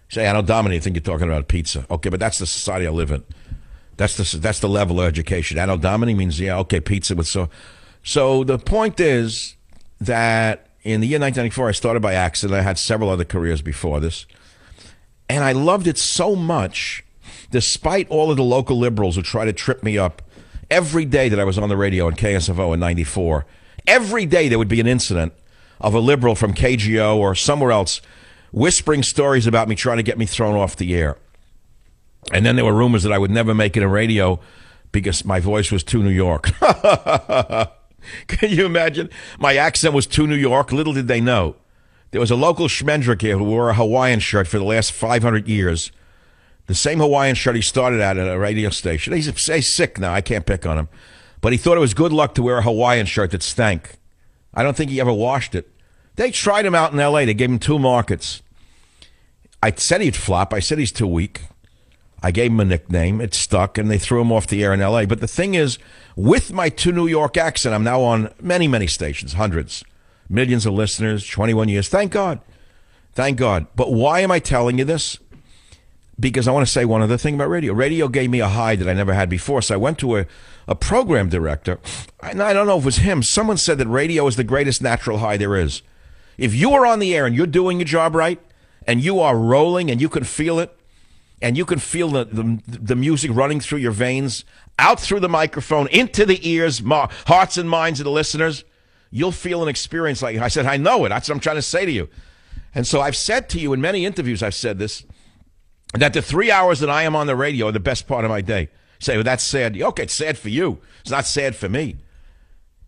Say Anno Domini, I think you're talking about pizza. Okay, but that's the society I live in. That's the that's the level of education. Anno Domini means yeah, okay, pizza with so. So the point is that in the year 1994, I started by accident. I had several other careers before this, and I loved it so much, despite all of the local liberals who tried to trip me up. Every day that I was on the radio in KSFO in '94, every day there would be an incident of a liberal from KGO or somewhere else whispering stories about me trying to get me thrown off the air. And then there were rumors that I would never make it in radio because my voice was too New York. Can you imagine? My accent was too New York. Little did they know. There was a local schmendrick here who wore a Hawaiian shirt for the last 500 years. The same Hawaiian shirt he started at at a radio station. He's, he's sick now. I can't pick on him. But he thought it was good luck to wear a Hawaiian shirt that stank. I don't think he ever washed it. They tried him out in L.A. They gave him two markets. I said he'd flop. I said he's too weak. I gave him a nickname. It stuck, and they threw him off the air in L.A. But the thing is, with my two New York accent, I'm now on many, many stations, hundreds, millions of listeners, 21 years. Thank God. Thank God. But why am I telling you this? Because I want to say one other thing about radio. Radio gave me a high that I never had before. So I went to a, a program director, and I don't know if it was him. Someone said that radio is the greatest natural high there is. If you are on the air and you're doing your job right, and you are rolling and you can feel it, and you can feel the, the, the music running through your veins, out through the microphone, into the ears, hearts and minds of the listeners, you'll feel an experience like I said, I know it. That's what I'm trying to say to you. And so I've said to you in many interviews, I've said this, that the three hours that I am on the radio are the best part of my day. say, well, that's sad. Okay, it's sad for you. It's not sad for me.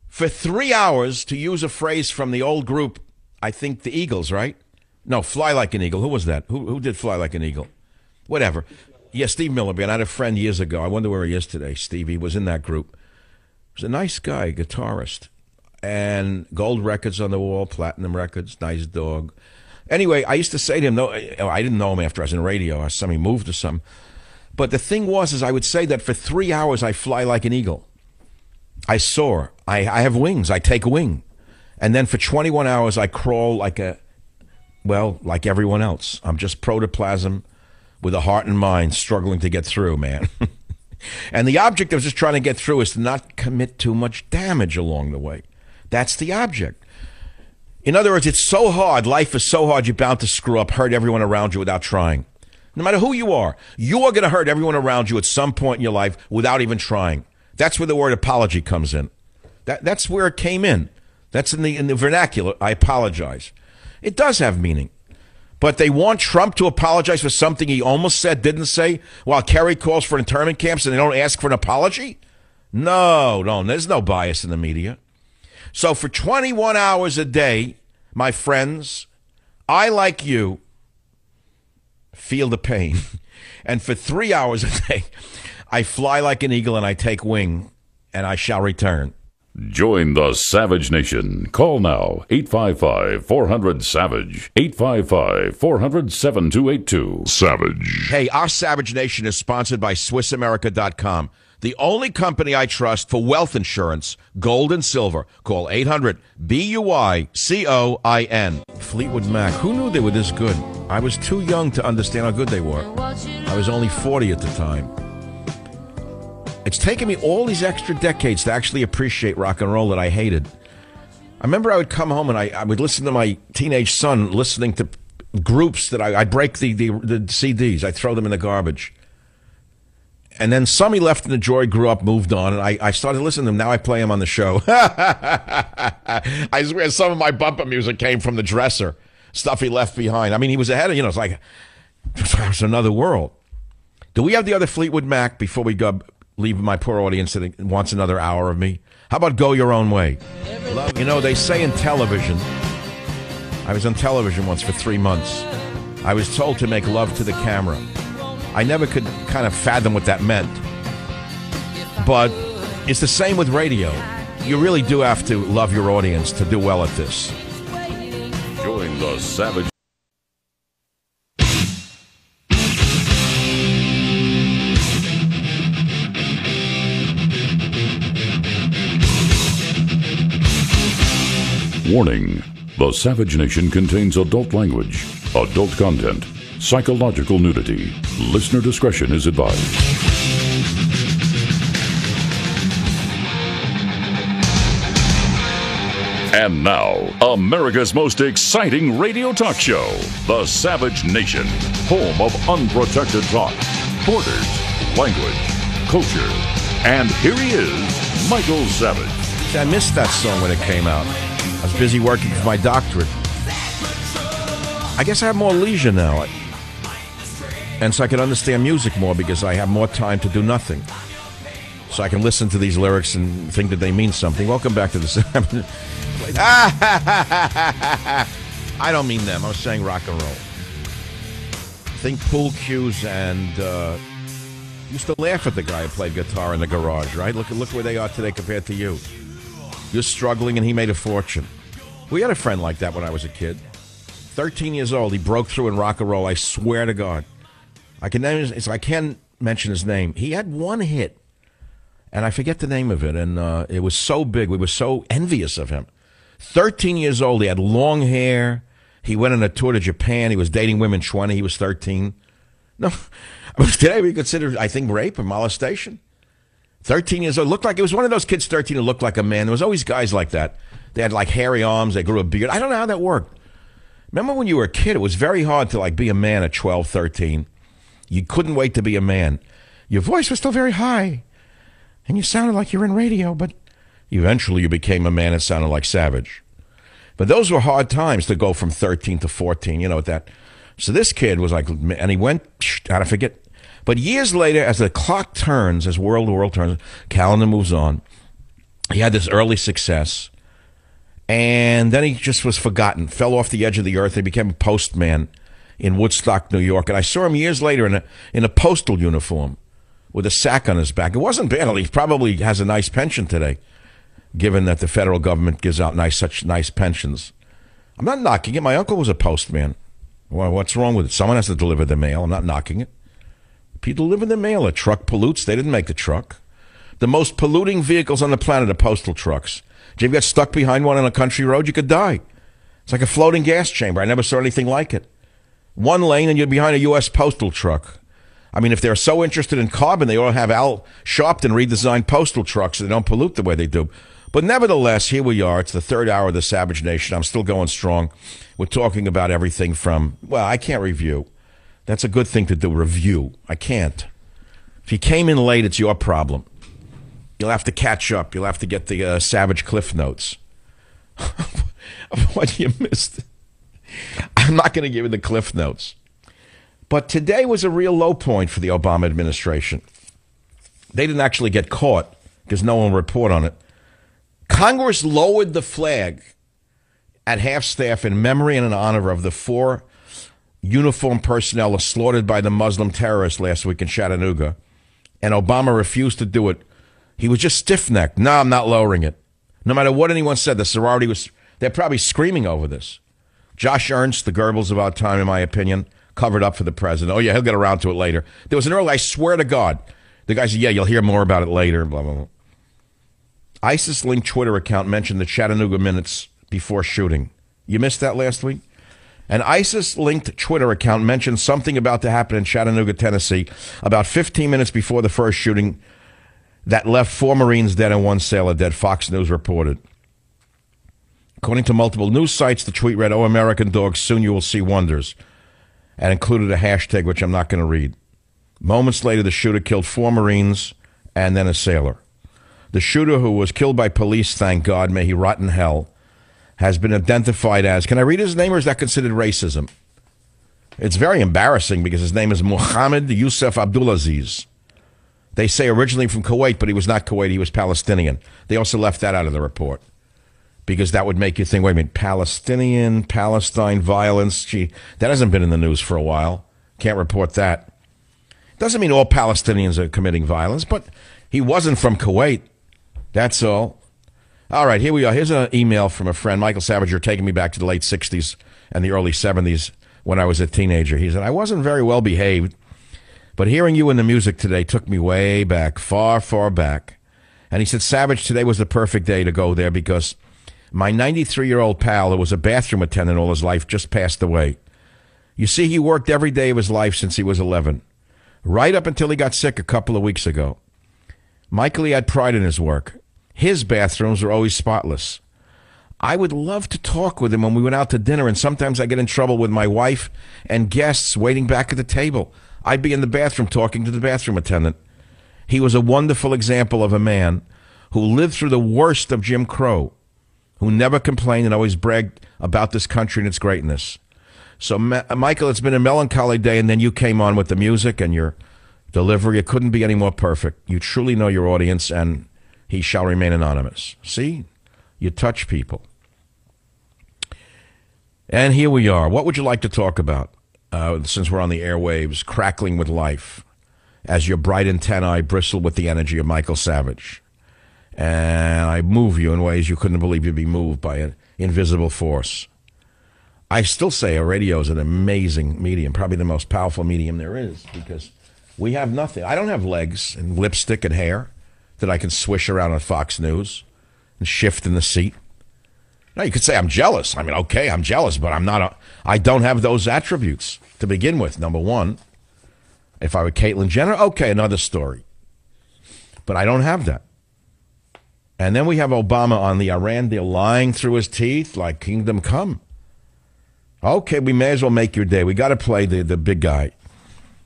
For three hours, to use a phrase from the old group, I think the Eagles, right? No, Fly Like an Eagle. Who was that? Who, who did Fly Like an Eagle? whatever. Yeah, Steve Millerby. I had a friend years ago. I wonder where he is today. Steve, he was in that group. He was a nice guy, guitarist, and gold records on the wall, platinum records, nice dog. Anyway, I used to say to him, no, I oh, didn't know him after I was in radio. I saw him moved or some. But the thing was, is I would say that for three hours I fly like an eagle. I soar. I, I have wings. I take wing. And then for 21 hours I crawl like a, well, like everyone else. I'm just protoplasm with a heart and mind struggling to get through, man. and the object of just trying to get through is to not commit too much damage along the way. That's the object. In other words, it's so hard, life is so hard, you're bound to screw up, hurt everyone around you without trying. No matter who you are, you are going to hurt everyone around you at some point in your life without even trying. That's where the word apology comes in. That, that's where it came in. That's in the, in the vernacular. I apologize. It does have meaning. But they want Trump to apologize for something he almost said, didn't say, while Kerry calls for internment camps and they don't ask for an apology? No, no, there's no bias in the media. So for 21 hours a day, my friends, I, like you, feel the pain. And for three hours a day, I fly like an eagle and I take wing and I shall return. Join the Savage Nation. Call now 855 400 Savage. 855 400 7282. Savage. Hey, our Savage Nation is sponsored by SwissAmerica.com, the only company I trust for wealth insurance, gold and silver. Call 800 B U I C O I N. Fleetwood Mac. Who knew they were this good? I was too young to understand how good they were. I was only 40 at the time. It's taken me all these extra decades to actually appreciate rock and roll that I hated. I remember I would come home and I, I would listen to my teenage son listening to groups that I, I'd break the, the, the CDs, I'd throw them in the garbage. And then some he left in the joy, grew up, moved on, and I, I started listening to them. Now I play them on the show. I swear some of my bumper music came from the dresser, stuff he left behind. I mean, he was ahead of, you know, it's like, it was another world. Do we have the other Fleetwood Mac before we go leave my poor audience that wants another hour of me? How about go your own way? You know, they say in television I was on television once for three months. I was told to make love to the camera. I never could kind of fathom what that meant. But it's the same with radio. You really do have to love your audience to do well at this. Join the Savage. Warning The Savage Nation contains adult language, adult content, psychological nudity. Listener discretion is advised. And now, America's most exciting radio talk show, The Savage Nation, home of unprotected talk, borders, language, culture. And here he is, Michael Savage. See, I missed that song when it came out. I was busy working for my doctorate. I guess I have more leisure now. And so I can understand music more because I have more time to do nothing. So I can listen to these lyrics and think that they mean something. Welcome back to the. I don't mean them. I was saying rock and roll. I think pool cues and uh, used to laugh at the guy who played guitar in the garage, right? Look look where they are today compared to you. You're struggling, and he made a fortune. We had a friend like that when I was a kid. 13 years old, he broke through in rock and roll. I swear to God, I can I can't mention his name. He had one hit, and I forget the name of it, and uh, it was so big. We were so envious of him. 13 years old, he had long hair. He went on a tour to Japan. He was dating women 20. He was 13. No, today we consider, I think, rape or molestation. 13 years old. Looked like it was one of those kids, 13, who looked like a man. There was always guys like that. They had like hairy arms. They grew a beard. I don't know how that worked. Remember when you were a kid, it was very hard to like be a man at 12, 13. You couldn't wait to be a man. Your voice was still very high. And you sounded like you were in radio, but eventually you became a man that sounded like Savage. But those were hard times to go from 13 to 14, you know, that. So this kid was like, and he went, I don't forget, but years later, as the clock turns, as world to world turns, calendar moves on, he had this early success. And then he just was forgotten, fell off the edge of the earth. He became a postman in Woodstock, New York. And I saw him years later in a, in a postal uniform with a sack on his back. It wasn't bad. He probably has a nice pension today, given that the federal government gives out nice such nice pensions. I'm not knocking it. My uncle was a postman. Well, what's wrong with it? Someone has to deliver the mail. I'm not knocking it. People live in the mail. A truck pollutes. They didn't make the truck. The most polluting vehicles on the planet are postal trucks. If you get stuck behind one on a country road, you could die. It's like a floating gas chamber. I never saw anything like it. One lane and you're behind a U.S. postal truck. I mean, if they're so interested in carbon, they ought to have Al Sharpton redesign postal trucks so they don't pollute the way they do. But nevertheless, here we are. It's the third hour of the Savage Nation. I'm still going strong. We're talking about everything from, well, I can't review. That's a good thing to do, review. I can't. If you came in late, it's your problem. You'll have to catch up. You'll have to get the uh, Savage Cliff Notes. what you missed. I'm not going to give you the Cliff Notes. But today was a real low point for the Obama administration. They didn't actually get caught because no one report on it. Congress lowered the flag at half staff in memory and in honor of the four uniformed personnel slaughtered by the Muslim terrorists last week in Chattanooga. And Obama refused to do it. He was just stiff necked. No, I'm not lowering it. No matter what anyone said, the sorority was, they're probably screaming over this. Josh Earnest, the Goebbels our time, in my opinion, covered up for the president. Oh, yeah, he'll get around to it later. There was an early, I swear to God. The guy said, yeah, you'll hear more about it later, blah, blah, blah. ISIS linked Twitter account mentioned the Chattanooga minutes before shooting. You missed that last week? An ISIS linked Twitter account mentioned something about to happen in Chattanooga, Tennessee, about 15 minutes before the first shooting that left four Marines dead and one sailor dead, Fox News reported. According to multiple news sites, the tweet read, Oh, American dogs, soon you will see wonders, and included a hashtag which I'm not going to read. Moments later, the shooter killed four Marines and then a sailor. The shooter, who was killed by police, thank God, may he rot in hell, has been identified as. Can I read his name or is that considered racism? It's very embarrassing because his name is Muhammad Yusuf Abdulazeez. They say originally from Kuwait, but he was not Kuwaiti, he was Palestinian. They also left that out of the report because that would make you think, wait a minute, Palestinian, Palestine violence. Gee, that hasn't been in the news for a while. Can't report that. Doesn't mean all Palestinians are committing violence, but he wasn't from Kuwait. That's all. All right, here we are. Here's an email from a friend, Michael Savage. You're taking me back to the late 60s and the early 70s when I was a teenager. He said, I wasn't very well behaved, but hearing you in the music today took me way back, far, far back. And he said, Savage, today was the perfect day to go there because my 93 year old pal, who was a bathroom attendant all his life, just passed away. You see, he worked every day of his life since he was 11, right up until he got sick a couple of weeks ago. Michael, he had pride in his work. His bathrooms were always spotless. I would love to talk with him when we went out to dinner, and sometimes I get in trouble with my wife and guests waiting back at the table. I'd be in the bathroom talking to the bathroom attendant. He was a wonderful example of a man who lived through the worst of Jim Crow, who never complained and always bragged about this country and its greatness. So, Ma- Michael, it's been a melancholy day, and then you came on with the music and your delivery. It couldn't be any more perfect. You truly know your audience, and he shall remain anonymous. See? You touch people. And here we are. What would you like to talk about uh, since we're on the airwaves, crackling with life, as your bright antennae bristle with the energy of Michael Savage? And I move you in ways you couldn't believe you'd be moved by an invisible force. I still say a radio is an amazing medium, probably the most powerful medium there is, because we have nothing. I don't have legs and lipstick and hair that I can swish around on Fox News and shift in the seat. Now you could say I'm jealous. I mean, okay, I'm jealous, but I'm not. A, I don't have those attributes to begin with. Number one, if I were Caitlyn Jenner, okay, another story. But I don't have that. And then we have Obama on the Iran deal, lying through his teeth like kingdom come. Okay, we may as well make your day. We got to play the the big guy,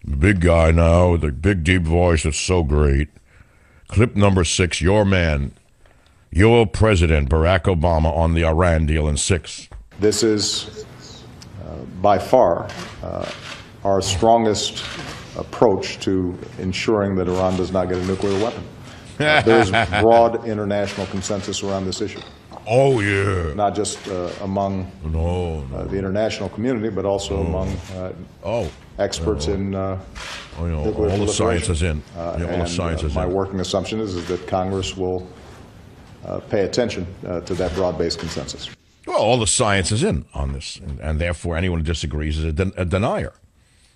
the big guy now, the big deep voice that's so great. Clip number six, your man, your president, Barack Obama, on the Iran deal in six. This is uh, by far uh, our strongest approach to ensuring that Iran does not get a nuclear weapon. Uh, there's broad international consensus around this issue. Oh yeah. Not just uh, among no, no. Uh, the international community, but also no. among uh, oh experts in. oh, you know, all the sciences is in. Yeah, all and, the science is my in. working assumption is, is that Congress will pay attention to that broad-based consensus. Well, all the science is in on this, and, and therefore anyone who disagrees is a, den- a, denier.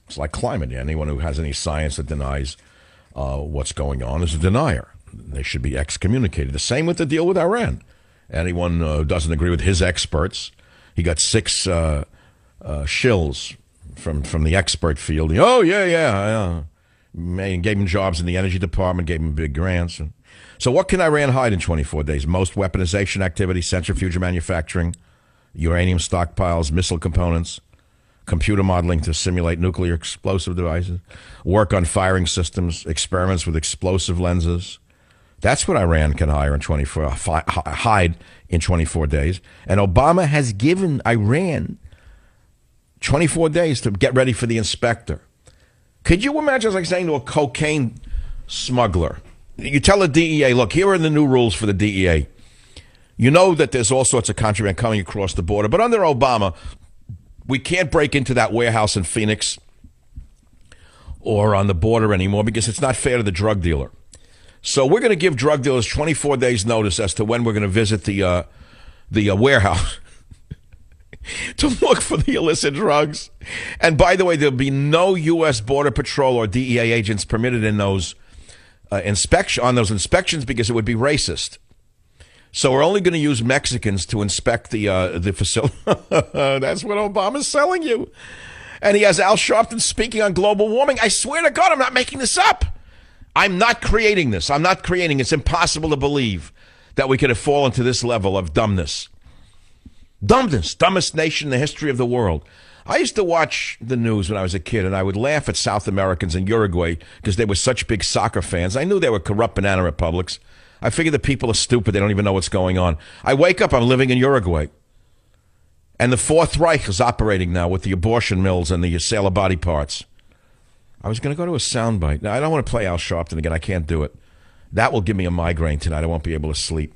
It's like climate. Anyone who has any science that denies uh, what's going on is a denier. They should be excommunicated. The same with the deal with Iran. Anyone uh, doesn't agree with his experts, he got six uh, uh, shills from, from the expert field. Oh, yeah, yeah, yeah. Gave him jobs in the energy department, gave him big grants. So, what can Iran hide in 24 days? Most weaponization activity, centrifuge manufacturing, uranium stockpiles, missile components, computer modeling to simulate nuclear explosive devices, work on firing systems, experiments with explosive lenses. That's what Iran can hire in 24, hide in 24 days. And Obama has given Iran 24 days to get ready for the inspector. Could you imagine, like saying to a cocaine smuggler, you tell the DEA, look, here are the new rules for the DEA. You know that there's all sorts of contraband coming across the border, but under Obama, we can't break into that warehouse in Phoenix or on the border anymore because it's not fair to the drug dealer. So we're going to give drug dealers 24 days notice as to when we're going to visit the uh, the uh, warehouse to look for the illicit drugs. And by the way, there'll be no U.S. Border Patrol or DEA agents permitted in those uh, inspection on those inspections because it would be racist. So we're only going to use Mexicans to inspect the uh, the facility. That's what Obama's selling you. And he has Al Sharpton speaking on global warming. I swear to God, I'm not making this up. I'm not creating this. I'm not creating. It's impossible to believe that we could have fallen to this level of dumbness. Dumbness, dumbest nation in the history of the world. I used to watch the news when I was a kid, and I would laugh at South Americans in Uruguay because they were such big soccer fans. I knew they were corrupt banana republics. I figure the people are stupid. They don't even know what's going on. I wake up, I'm living in Uruguay. And the Fourth Reich is operating now with the abortion mills and the sale of body parts. I was going to go to a soundbite. Now, I don't want to play Al Sharpton again. I can't do it. That will give me a migraine tonight. I won't be able to sleep.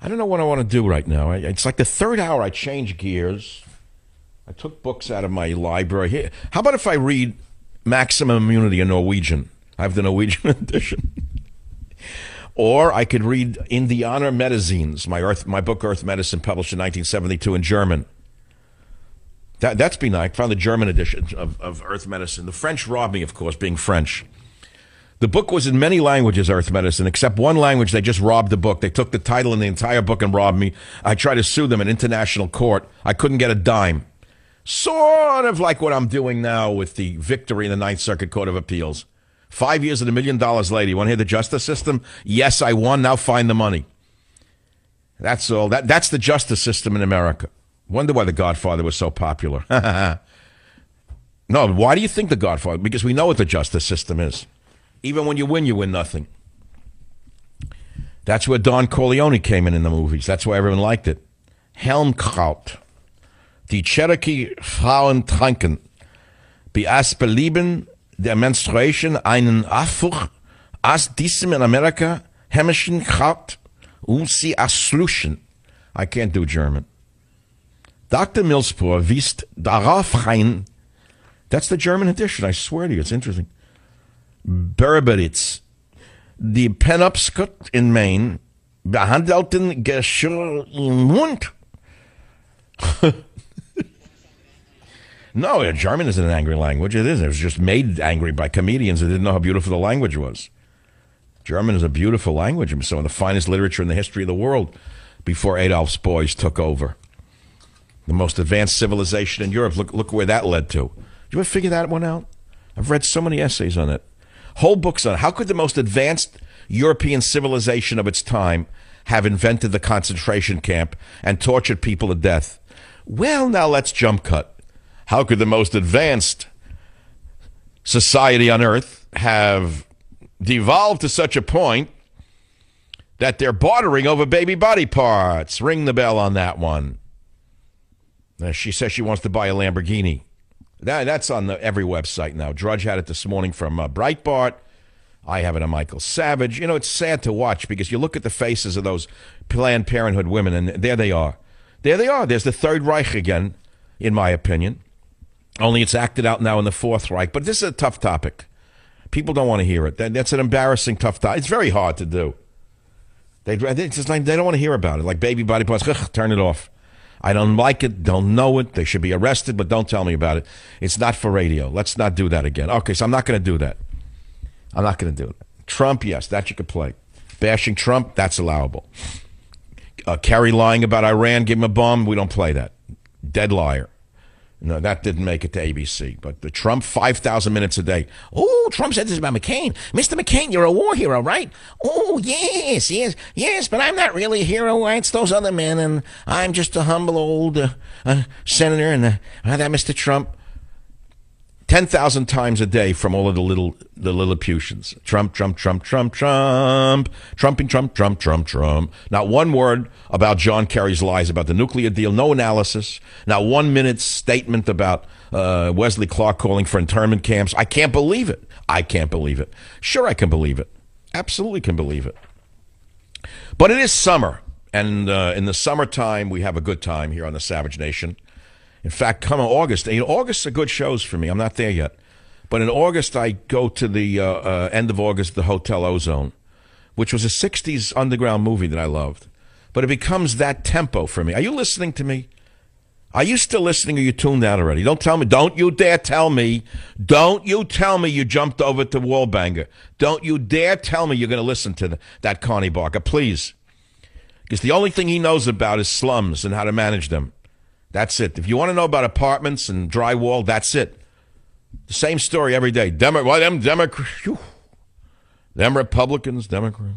I don't know what I want to do right now. It's like the third hour I change gears. I took books out of my library. Here, how about if I read Maximum Immunity in Norwegian? I have the Norwegian edition. or I could read Indianer Medizins, my Earth, my book Earth Medicine, published in 1972 in German. That, that's been. I found the German edition of, of Earth Medicine. The French robbed me, of course, being French. The book was in many languages, Earth Medicine, except one language. They just robbed the book. They took the title and the entire book and robbed me. I tried to sue them in international court. I couldn't get a dime. Sort of like what I'm doing now with the victory in the Ninth Circuit Court of Appeals. Five years and a million dollars later. You want to hear the justice system? Yes, I won. Now find the money. That's all. That, that's the justice system in America. Wonder why The Godfather was so popular. no, why do you think The Godfather? Because we know what the justice system is. Even when you win, you win nothing. That's where Don Corleone came in in the movies. That's why everyone liked it. Helmkraut. Die Cherokee Frauen tranken. Bei as belieben der Menstruation einen Affuch as diesem in Amerika hemmischen Kraut um sie asluschen. I can't do German. Dr. Millspoor wiest darauf rein. That's the German edition. I swear to you, it's interesting. Berberitz, die Penobscot in Maine, behandelten Geschirr im Mund. no, German isn't an angry language. It isn't. It was just made angry by comedians who didn't know how beautiful the language was. German is a beautiful language. And some of the finest literature in the history of the world before Adolf's boys took over. The most advanced civilization in Europe. Look, look where that led to. You ever figure that one out? I've read so many essays on it. Whole books on it. how could the most advanced European civilization of its time have invented the concentration camp and tortured people to death? Well, now let's jump cut. How could the most advanced society on earth have devolved to such a point that they're bartering over baby body parts? Ring the bell on that one. Uh, she says she wants to buy a Lamborghini. That, that's on the, every website now. Drudge had it this morning from uh, Breitbart. I have it on Michael Savage. You know, it's sad to watch because you look at the faces of those Planned Parenthood women, and there they are. There they are. There's the Third Reich again, in my opinion. Only it's acted out now in the Fourth Reich. But this is a tough topic. People don't want to hear it. That, that's an embarrassing, tough topic. It's very hard to do. They, just like, they don't want to hear about it. Like baby body parts, turn it off. I don't like it, don't know it. They should be arrested, but don't tell me about it. It's not for radio. Let's not do that again. Okay, so I'm not going to do that. I'm not going to do it. Trump, yes, that you could play. Bashing Trump, that's allowable. Uh, Kerry lying about Iran, give him a bomb, we don't play that. Dead liar. No, that didn't make it to ABC. But the Trump, 5,000 minutes a day. Oh, Trump said this about McCain. Mr. McCain, you're a war hero, right? Oh, yes, yes, yes, but I'm not really a hero. It's those other men, and I'm just a humble old uh, uh, senator. And uh, that Mr. Trump, 10,000 times a day from all of the little the Lilliputians. Trump, Trump, Trump, Trump, Trump, Trumping, Trump, Trump, Trump, Trump. Not one word about John Kerry's lies about the nuclear deal. No analysis. Not one minute statement about uh, Wesley Clark calling for internment camps. I can't believe it. I can't believe it. Sure, I can believe it. Absolutely can believe it. But it is summer. And uh, in the summertime, we have a good time here on the Savage Nation. In fact, come August, August are good shows for me. I'm not there yet. But in August, I go to the uh, uh, end of August, the Hotel Ozone, which was a 60s underground movie that I loved. But it becomes that tempo for me. Are you listening to me? Are you still listening or you tuned out already? Don't tell me. Don't you dare tell me. Don't you tell me you jumped over to Wallbanger. Don't you dare tell me you're going to listen to the, that Connie Barker, please. Because the only thing he knows about is slums and how to manage them. That's it. If you want to know about apartments and drywall, that's it. The same story every day. Demo- well, them Democrats, them Republicans, Democrats.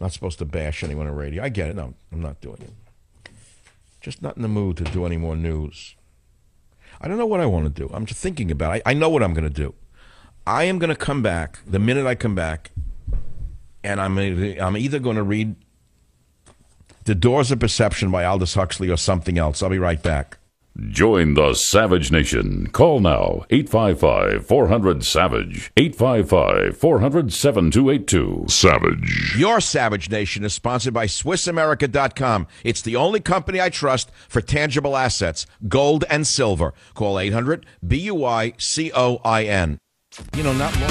Not supposed to bash anyone on radio. I get it. No, I'm not doing it. Just not in the mood to do any more news. I don't know what I want to do. I'm just thinking about it. I, I know what I'm going to do. I am going to come back the minute I come back, and I'm I'm either going to read the Doors of Perception by Aldous Huxley or something else. I'll be right back. Join the Savage Nation. Call now 855 400 Savage. 855 400 7282. Savage. Your Savage Nation is sponsored by SwissAmerica.com. It's the only company I trust for tangible assets, gold and silver. Call 800 B U I C O I N. You know, not long.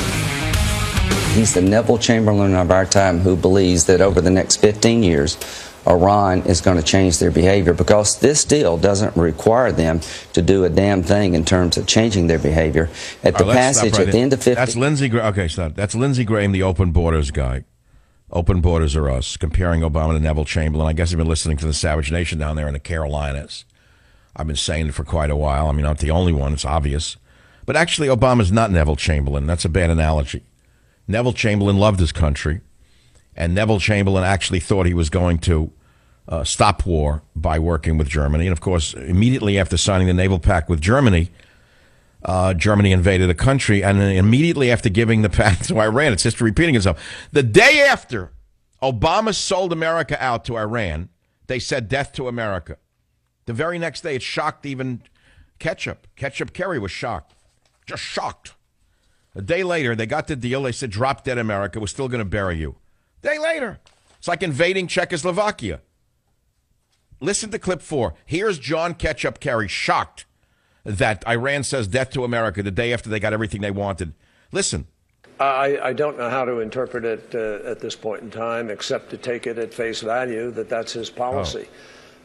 He's the Neville Chamberlain of our time who believes that over the next 15 years, Iran is going to change their behavior because this deal doesn't require them to do a damn thing in terms of changing their behavior. At the right, passage right at the end of 50. That's Lindsey Graham. Okay, stop. That's Lindsey Graham, the open borders guy. Open borders are us, comparing Obama to Neville Chamberlain. I guess I've been listening to the Savage Nation down there in the Carolinas. I've been saying it for quite a while. I mean, I'm not the only one. It's obvious. But actually, Obama's not Neville Chamberlain. That's a bad analogy. Neville Chamberlain loved his country, and Neville Chamberlain actually thought he was going to uh, stop war by working with Germany. And of course, immediately after signing the naval pact with Germany, uh, Germany invaded the country, and immediately after giving the pact to Iran, it's history repeating itself. The day after Obama sold America out to Iran, they said death to America. The very next day, it shocked even Ketchup. Ketchup Kerry was shocked, just shocked. A day later, they got the deal. They said, drop dead America. We're still going to bury you. Day later. It's like invading Czechoslovakia. Listen to clip four. Here's John Ketchup Kerry shocked that Iran says death to America the day after they got everything they wanted. Listen. I, I don't know how to interpret it uh, at this point in time, except to take it at face value that that's his policy.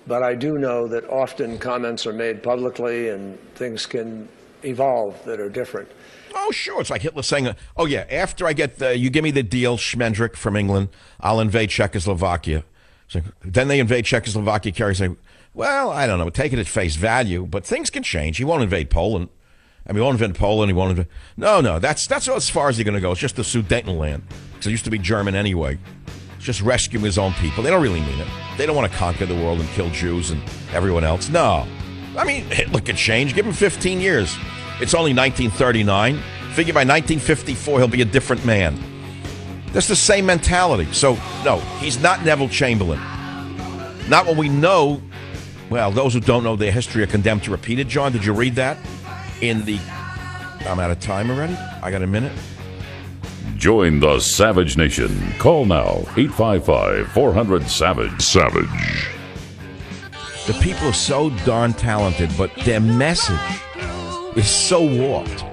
But I do know that often comments are made publicly and things can evolve that are different. Oh, sure. It's like Hitler saying, oh, yeah, after I get the, you give me the deal, Schmendrick from England, I'll invade Czechoslovakia. So then they invade Czechoslovakia. Kerry saying, well, I don't know, take it at face value, but things can change. He won't invade Poland. I mean, he won't invade Poland. He won't invade. No, no, that's that's as far as he's going to go. It's just the Sudetenland. Because it used to be German anyway. It's just rescuing his own people. They don't really mean it. They don't want to conquer the world and kill Jews and everyone else. No. I mean, Hitler could change. Give him 15 years. It's only 1939. Figure by 1954, he'll be a different man. That's the same mentality. So, no, he's not Neville Chamberlain. Not when we know, well, those who don't know their history are condemned to repeat it. John, did you read that? In the. I'm out of time already? I got a minute? Join the Savage Nation. Call now 855 400 Savage. Savage. The people are so darn talented, but their message is so warped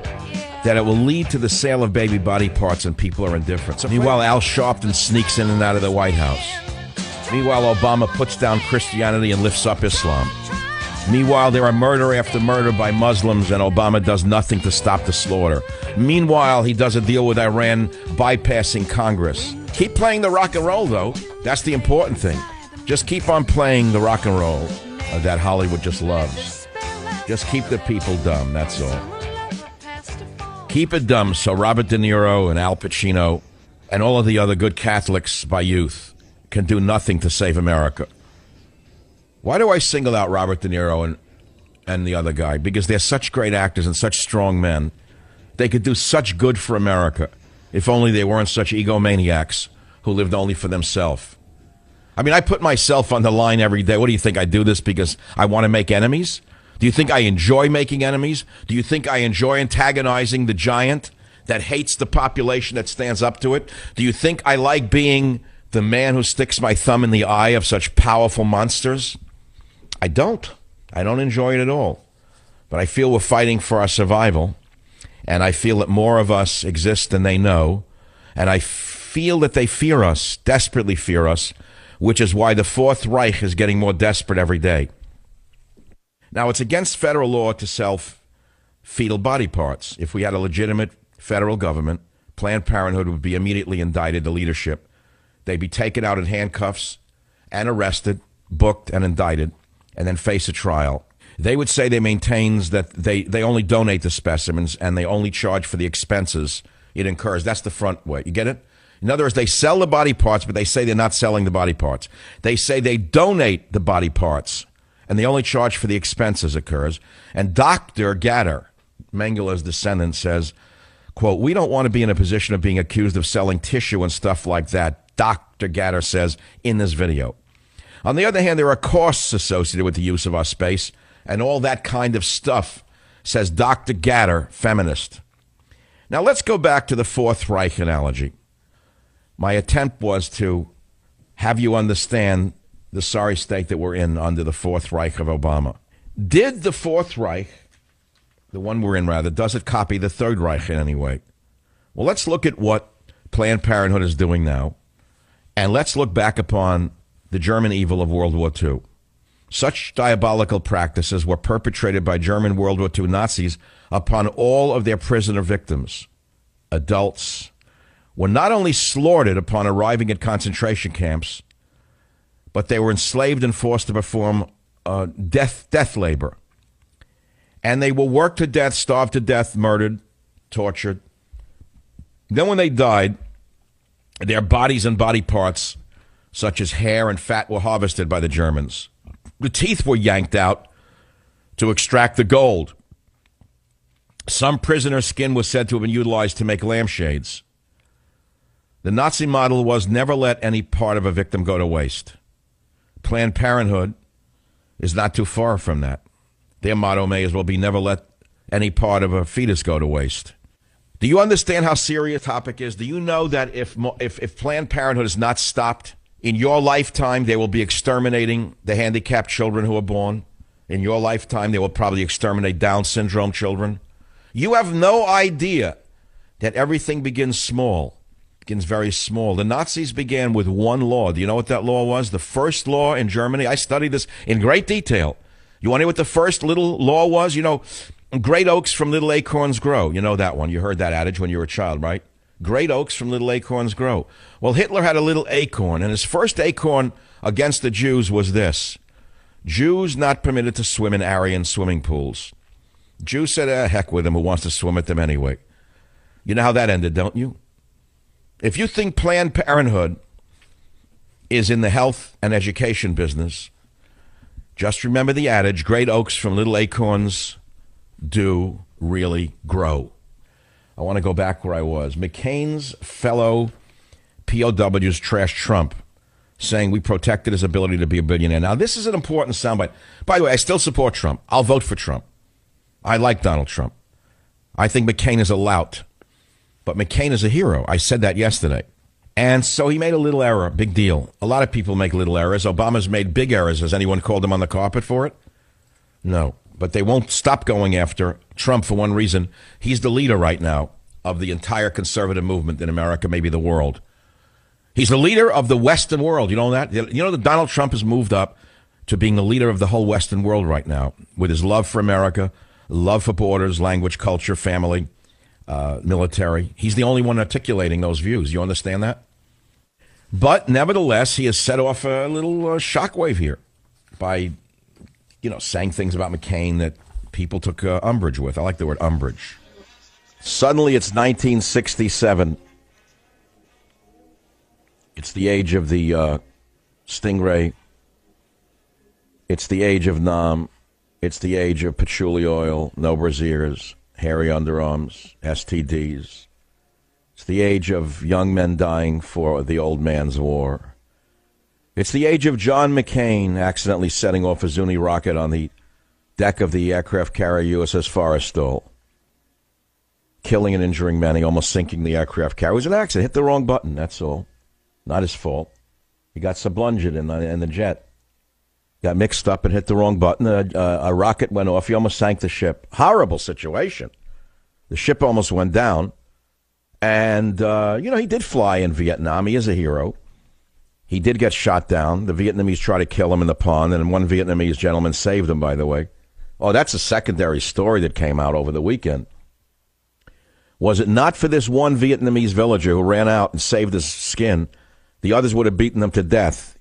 that it will lead to the sale of baby body parts and people are indifferent. So meanwhile, Al Sharpton sneaks in and out of the White House. Meanwhile, Obama puts down Christianity and lifts up Islam. Meanwhile, there are murder after murder by Muslims, and Obama does nothing to stop the slaughter. Meanwhile, he does a deal with Iran bypassing Congress. Keep playing the rock and roll, though. That's the important thing. Just keep on playing the rock and roll that Hollywood just loves. Just keep the people dumb, that's all. Keep it dumb so Robert De Niro and Al Pacino and all of the other good Catholics by youth can do nothing to save America. Why do I single out Robert De Niro and, and the other guy? Because they're such great actors and such strong men. They could do such good for America if only they weren't such egomaniacs who lived only for themselves. I mean, I put myself on the line every day. What do you think? I do this because I want to make enemies? Do you think I enjoy making enemies? Do you think I enjoy antagonizing the giant that hates the population that stands up to it? Do you think I like being the man who sticks my thumb in the eye of such powerful monsters? I don't. I don't enjoy it at all. But I feel we're fighting for our survival. And I feel that more of us exist than they know. And I feel that they fear us, desperately fear us, which is why the Fourth Reich is getting more desperate every day. Now, it's against federal law to sell fetal body parts. If we had a legitimate federal government, Planned Parenthood would be immediately indicted, the leadership. They'd be taken out in handcuffs and arrested, booked and indicted, and then face a trial. They would say they maintains that they, they only donate the specimens and they only charge for the expenses it incurs. That's the front way. You get it? In other words, they sell the body parts, but they say they're not selling the body parts. They say they donate the body parts, and they only charge for the expenses occurs. And Dr. Gatter, Mengele's descendant, says, quote, we don't want to be in a position of being accused of selling tissue and stuff like that, Dr. Gatter says in this video. On the other hand, there are costs associated with the use of our space, and all that kind of stuff, says Dr. Gatter, feminist. Now let's go back to the Fourth Reich analogy. My attempt was to have you understand the sorry state that we're in under the Fourth Reich of Obama. Did the Fourth Reich, the one we're in rather, does it copy the Third Reich in any way? Well, let's look at what Planned Parenthood is doing now, and let's look back upon the German evil of World War II. Such diabolical practices were perpetrated by German World War II Nazis upon all of their prisoner victims. Adults were not only slaughtered upon arriving at concentration camps, but they were enslaved and forced to perform uh, death, death labor. And they were worked to death, starved to death, murdered, tortured. Then, when they died, their bodies and body parts, such as hair and fat, were harvested by the Germans. The teeth were yanked out to extract the gold. Some prisoner's skin was said to have been utilized to make lampshades. The Nazi model was never let any part of a victim go to waste. Planned Parenthood is not too far from that. Their motto may as well be never let any part of a fetus go to waste. Do you understand how serious topic is? Do you know that if, if, if Planned Parenthood is not stopped, in your lifetime, they will be exterminating the handicapped children who are born? In your lifetime, they will probably exterminate Down syndrome children? You have no idea that everything begins small begins very small. The Nazis began with one law. Do you know what that law was? The first law in Germany. I studied this in great detail. You want to know what the first little law was? You know, great oaks from little acorns grow. You know that one. You heard that adage when you were a child, right? Great oaks from little acorns grow. Well, Hitler had a little acorn, and his first acorn against the Jews was this Jews not permitted to swim in Aryan swimming pools. Jews said, ah, heck with him who wants to swim at them anyway. You know how that ended, don't you? If you think Planned Parenthood is in the health and education business, just remember the adage great oaks from little acorns do really grow. I want to go back where I was. McCain's fellow POWs trash Trump, saying we protected his ability to be a billionaire. Now, this is an important soundbite. By the way, I still support Trump. I'll vote for Trump. I like Donald Trump. I think McCain is a lout. But McCain is a hero. I said that yesterday. And so he made a little error, big deal. A lot of people make little errors. Obama's made big errors. Has anyone called him on the carpet for it? No. But they won't stop going after Trump for one reason. He's the leader right now of the entire conservative movement in America, maybe the world. He's the leader of the Western world. You know that? You know that Donald Trump has moved up to being the leader of the whole Western world right now with his love for America, love for borders, language, culture, family uh, military. He's the only one articulating those views. You understand that? But nevertheless, he has set off a little uh, shockwave here by, you know, saying things about McCain that people took uh, umbrage with. I like the word umbrage. Suddenly, it's 1967. It's the age of the uh, Stingray. It's the age of Nam. It's the age of patchouli oil, no brassieres hairy underarms, STDs. It's the age of young men dying for the old man's war. It's the age of John McCain accidentally setting off a Zuni rocket on the deck of the aircraft carrier USS Forrestal, killing and injuring many, almost sinking the aircraft carrier. It was an accident. Hit the wrong button, that's all. Not his fault. He got sublunged in the, in the jet got mixed up and hit the wrong button. A, a, a, rocket went off. He almost sank the ship. Horrible situation. The ship almost went down. And, uh, you know, he did fly in Vietnam. He is a hero. He did get shot down. The Vietnamese tried to kill him in the pond, and one Vietnamese gentleman saved him, by the way. Oh, that's a secondary story that came out over the weekend. Was it not for this one Vietnamese villager who ran out and saved his skin, the others would have beaten them to death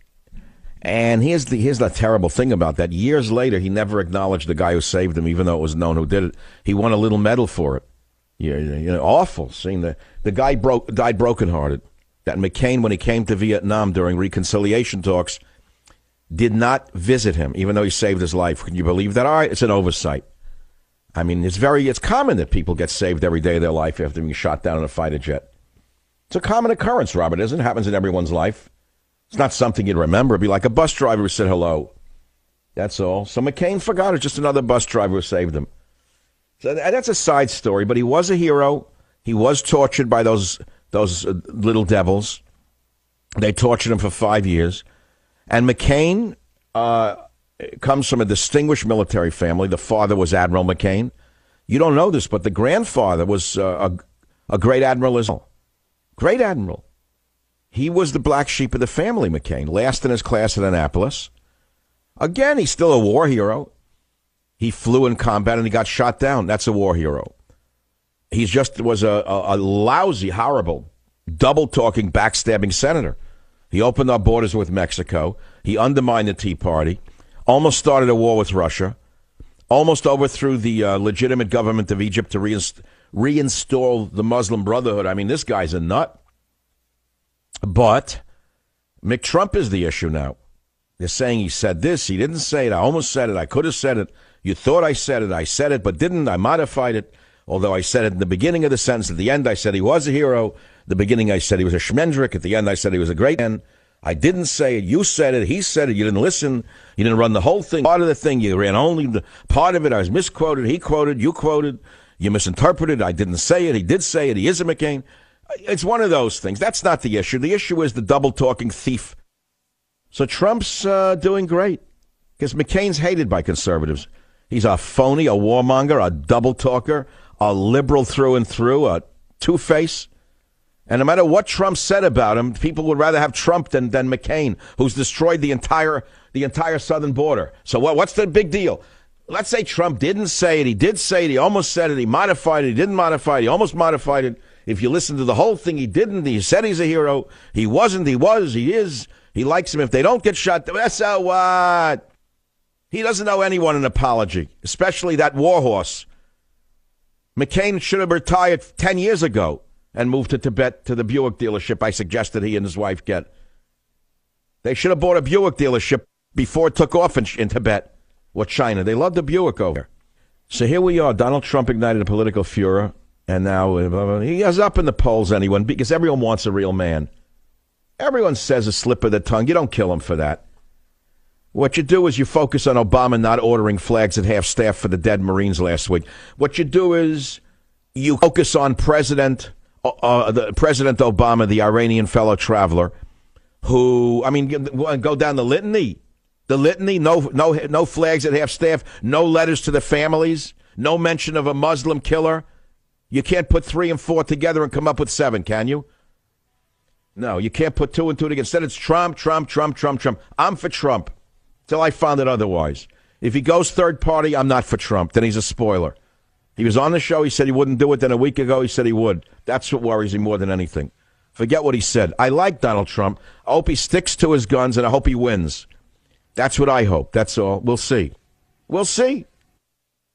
and here's the here's the terrible thing about that. Years later, he never acknowledged the guy who saved him, even though it was known who did it. He won a little medal for it. Yeah, you know, awful seeing the the guy broke died brokenhearted. That McCain, when he came to Vietnam during reconciliation talks, did not visit him, even though he saved his life. Can you believe that? All right, it's an oversight. I mean, it's very it's common that people get saved every day of their life after being shot down in a fighter jet. It's a common occurrence, Robert, isn't it? it happens in everyone's life. It's not something you'd remember. It'd be like a bus driver who said hello. That's all. So McCain forgot it. Just another bus driver who saved him. So that's a side story, but he was a hero. He was tortured by those those uh, little devils. They tortured him for five years. And McCain uh, comes from a distinguished military family. The father was Admiral McCain. You don't know this, but the grandfather was uh, a, a great admiral as well. Great admiral. He was the black sheep of the family, McCain, last in his class at Annapolis. Again, he's still a war hero. He flew in combat and he got shot down. That's a war hero. He just was a, a, a lousy, horrible, double talking, backstabbing senator. He opened our borders with Mexico. He undermined the Tea Party, almost started a war with Russia, almost overthrew the uh, legitimate government of Egypt to reinst- reinstall the Muslim Brotherhood. I mean, this guy's a nut. But McTrump is the issue now. They're saying he said this. He didn't say it. I almost said it. I could have said it. You thought I said it. I said it, but didn't. I modified it. Although I said it in the beginning of the sentence. At the end, I said he was a hero. The beginning, I said he was a schmendrick. At the end, I said he was a great man. I didn't say it. You said it. He said it. You didn't listen. You didn't run the whole thing. Part of the thing, you ran only the part of it. I was misquoted. He quoted. You quoted. You misinterpreted. I didn't say it. He did say it. He is a McCain. It's one of those things. That's not the issue. The issue is the double talking thief. So Trump's uh, doing great because McCain's hated by conservatives. He's a phony, a warmonger, a double talker, a liberal through and through, a two face. And no matter what Trump said about him, people would rather have Trump than, than McCain, who's destroyed the entire the entire southern border. So what, what's the big deal? Let's say Trump didn't say it. He did say it. He almost said it. He modified it. He didn't modify it. He almost modified it. If you listen to the whole thing, he didn't. He said he's a hero. He wasn't. He was. He is. He likes him. If they don't get shot, that's eh, so what? He doesn't owe anyone an apology, especially that warhorse. McCain should have retired 10 years ago and moved to Tibet to the Buick dealership I suggested he and his wife get. They should have bought a Buick dealership before it took off in, in Tibet or China. They love the Buick over there. So here we are. Donald Trump ignited a political furor, and now uh, he is up in the polls, anyone, because everyone wants a real man. Everyone says a slip of the tongue. You don't kill him for that. What you do is you focus on Obama not ordering flags at half staff for the dead Marines last week. What you do is you focus on President uh, uh the President Obama, the Iranian fellow traveler, who I mean, go down the litany, the litany. No, no, no flags at half staff. No letters to the families. No mention of a Muslim killer. You can't put three and four together and come up with seven, can you? No, you can't put two and two together. Instead, it's Trump, Trump, Trump, Trump, Trump. I'm for Trump till I found it otherwise. If he goes third party, I'm not for Trump. Then he's a spoiler. He was on the show. He said he wouldn't do it. Then a week ago, he said he would. That's what worries me more than anything. Forget what he said. I like Donald Trump. I hope he sticks to his guns and I hope he wins. That's what I hope. That's all. We'll see. We'll see.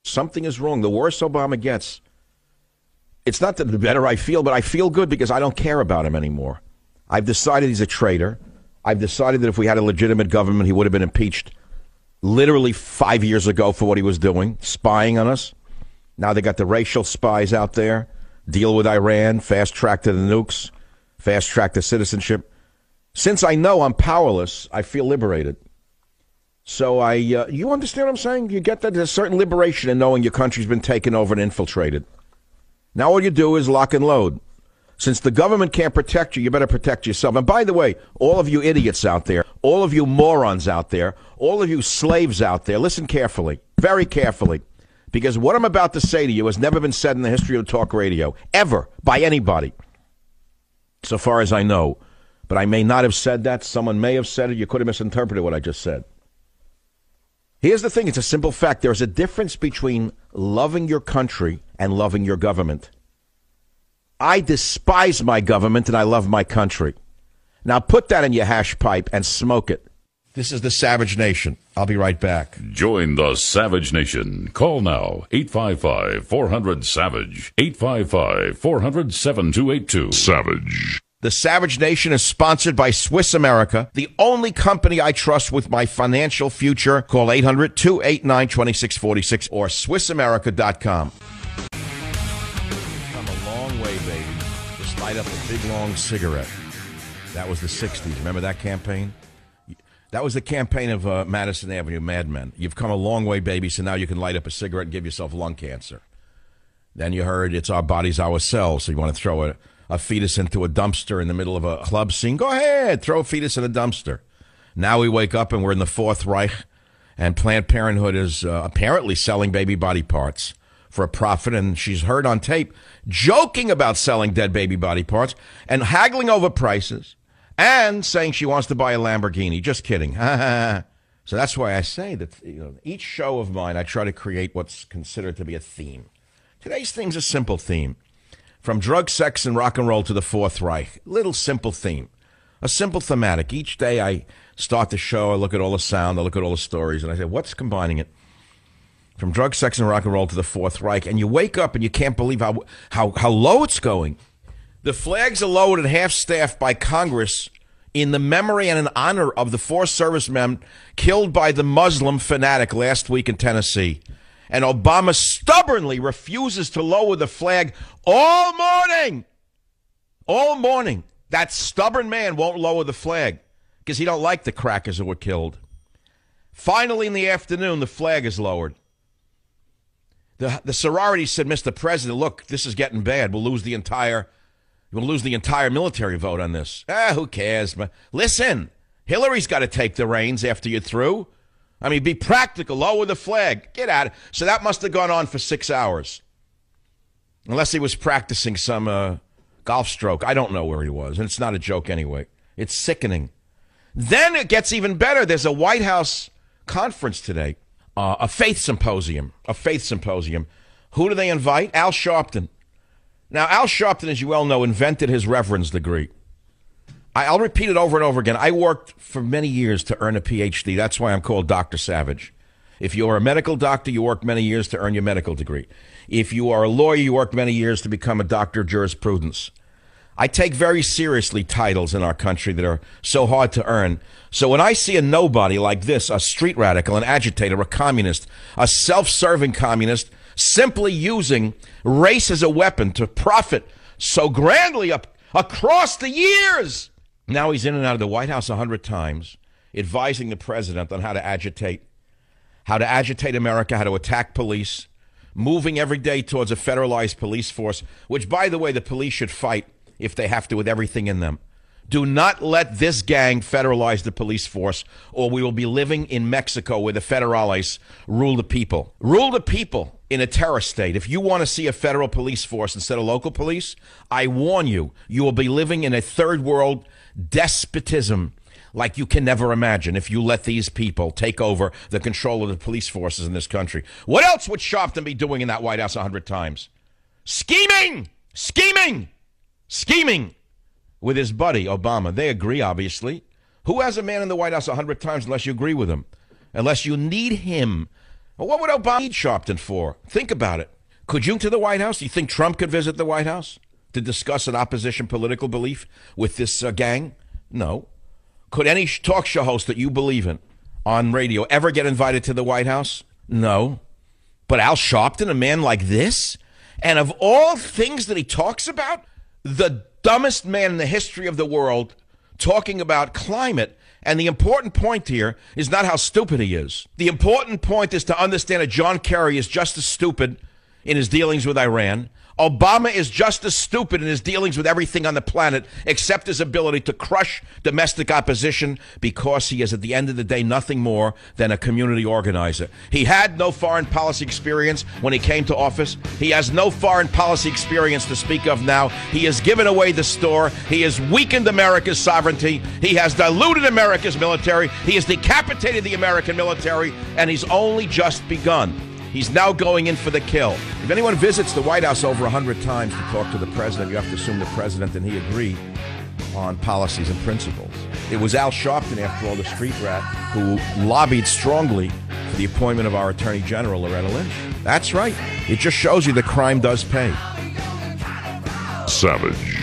Something is wrong. The worse Obama gets, it's not that the better I feel, but I feel good because I don't care about him anymore. I've decided he's a traitor. I've decided that if we had a legitimate government, he would have been impeached literally five years ago for what he was doing, spying on us. Now they got the racial spies out there. Deal with Iran, fast track to the nukes, fast track to citizenship. Since I know I'm powerless, I feel liberated. So I, uh, you understand what I'm saying? You get that there's a certain liberation in knowing your country's been taken over and infiltrated. Now all you do is lock and load. Since the government can't protect you, you better protect yourself. And by the way, all of you idiots out there, all of you morons out there, all of you slaves out there, listen carefully, very carefully, because what I'm about to say to you has never been said in the history of talk radio, ever, by anybody, so far as I know. But I may not have said that. Someone may have said it. You could have misinterpreted what I just said. Here's the thing it's a simple fact. There's a difference between loving your country and loving your government. I despise my government and I love my country. Now put that in your hash pipe and smoke it. This is the Savage Nation. I'll be right back. Join the Savage Nation. Call now 855 400 Savage. 855 400 7282. Savage. The Savage Nation is sponsored by Swiss America, the only company I trust with my financial future. Call 800 289 2646 or SwissAmerica.com. Come a long way, baby. Just light up a big long cigarette. That was the 60s. Remember that campaign? That was the campaign of uh, Madison Avenue madmen. You've come a long way, baby, so now you can light up a cigarette and give yourself lung cancer. Then you heard it's our bodies, our cells, So you want to throw a, a fetus into a dumpster in the middle of a club scene? Go ahead, throw a fetus in a dumpster. Now we wake up and we're in the Fourth Reich, and Planned Parenthood is uh, apparently selling baby body parts for a profit. And she's heard on tape joking about selling dead baby body parts and haggling over prices and saying she wants to buy a Lamborghini. Just kidding. so that's why I say that you know, each show of mine, I try to create what's considered to be a theme. Today's theme's a simple theme. From drug, sex, and rock and roll to the Fourth Reich. Little simple theme. A simple thematic. Each day I start the show, I look at all the sound, I look at all the stories, and I say, what's combining it? From drug, sex, and rock and roll to the Fourth Reich. And you wake up and you can't believe how, how, how low it's going. The flags are lowered at half staff by Congress in the memory and in honor of the four servicemen killed by the Muslim fanatic last week in Tennessee. And Obama stubbornly refuses to lower the flag all morning. All morning. That stubborn man won't lower the flag because he don't like the crackers that were killed. Finally, in the afternoon, the flag is lowered. The, the sorority said, Mr. President, look, this is getting bad. We'll lose the entire We'll lose the entire military vote on this. Ah, who cares? Listen, Hillary's got to take the reins after you're through. I mean, be practical. Lower the flag. Get out. So that must have gone on for six hours. Unless he was practicing some uh, golf stroke. I don't know where he was. And it's not a joke anyway. It's sickening. Then it gets even better. There's a White House conference today, uh, a faith symposium. A faith symposium. Who do they invite? Al Sharpton. Now, Al Sharpton, as you well know, invented his reverend's degree. I'll repeat it over and over again. I worked for many years to earn a PhD. That's why I'm called Dr. Savage. If you are a medical doctor, you worked many years to earn your medical degree. If you are a lawyer, you worked many years to become a doctor of jurisprudence. I take very seriously titles in our country that are so hard to earn. So when I see a nobody like this, a street radical, an agitator, a communist, a self serving communist, simply using race as a weapon to profit so grandly up across the years. Now he's in and out of the White House a hundred times, advising the president on how to agitate, how to agitate America, how to attack police, moving every day towards a federalized police force, which, by the way, the police should fight if they have to with everything in them. Do not let this gang federalize the police force, or we will be living in Mexico where the federales rule the people. Rule the people in a terror state. If you want to see a federal police force instead of local police, I warn you, you will be living in a third world despotism like you can never imagine if you let these people take over the control of the police forces in this country. What else would Sharpton be doing in that White House a hundred times? Scheming! Scheming! Scheming! with his buddy Obama. They agree, obviously. Who has a man in the White House a hundred times unless you agree with him? Unless you need him. Well, what would Obama need Sharpton for? Think about it. Could you to the White House? Do you think Trump could visit the White House to discuss an opposition political belief with this uh, gang? No. Could any talk show host that you believe in on radio ever get invited to the White House? No. But Al Sharpton, a man like this, and of all things that he talks about, the dumbest man in the history of the world talking about climate. And the important point here is not how stupid he is. The important point is to understand that John Kerry is just as stupid in his dealings with Iran Obama is just as stupid in his dealings with everything on the planet except his ability to crush domestic opposition because he is, at the end of the day, nothing more than a community organizer. He had no foreign policy experience when he came to office. He has no foreign policy experience to speak of now. He has given away the store. He has weakened America's sovereignty. He has diluted America's military. He has decapitated the American military, and he's only just begun. He's now going in for the kill. If anyone visits the White House over 100 times to talk to the president, you have to assume the president and he agree on policies and principles. It was Al Sharpton, after all, the street rat, who lobbied strongly for the appointment of our Attorney General, Loretta Lynch. That's right. It just shows you that crime does pay. Savage.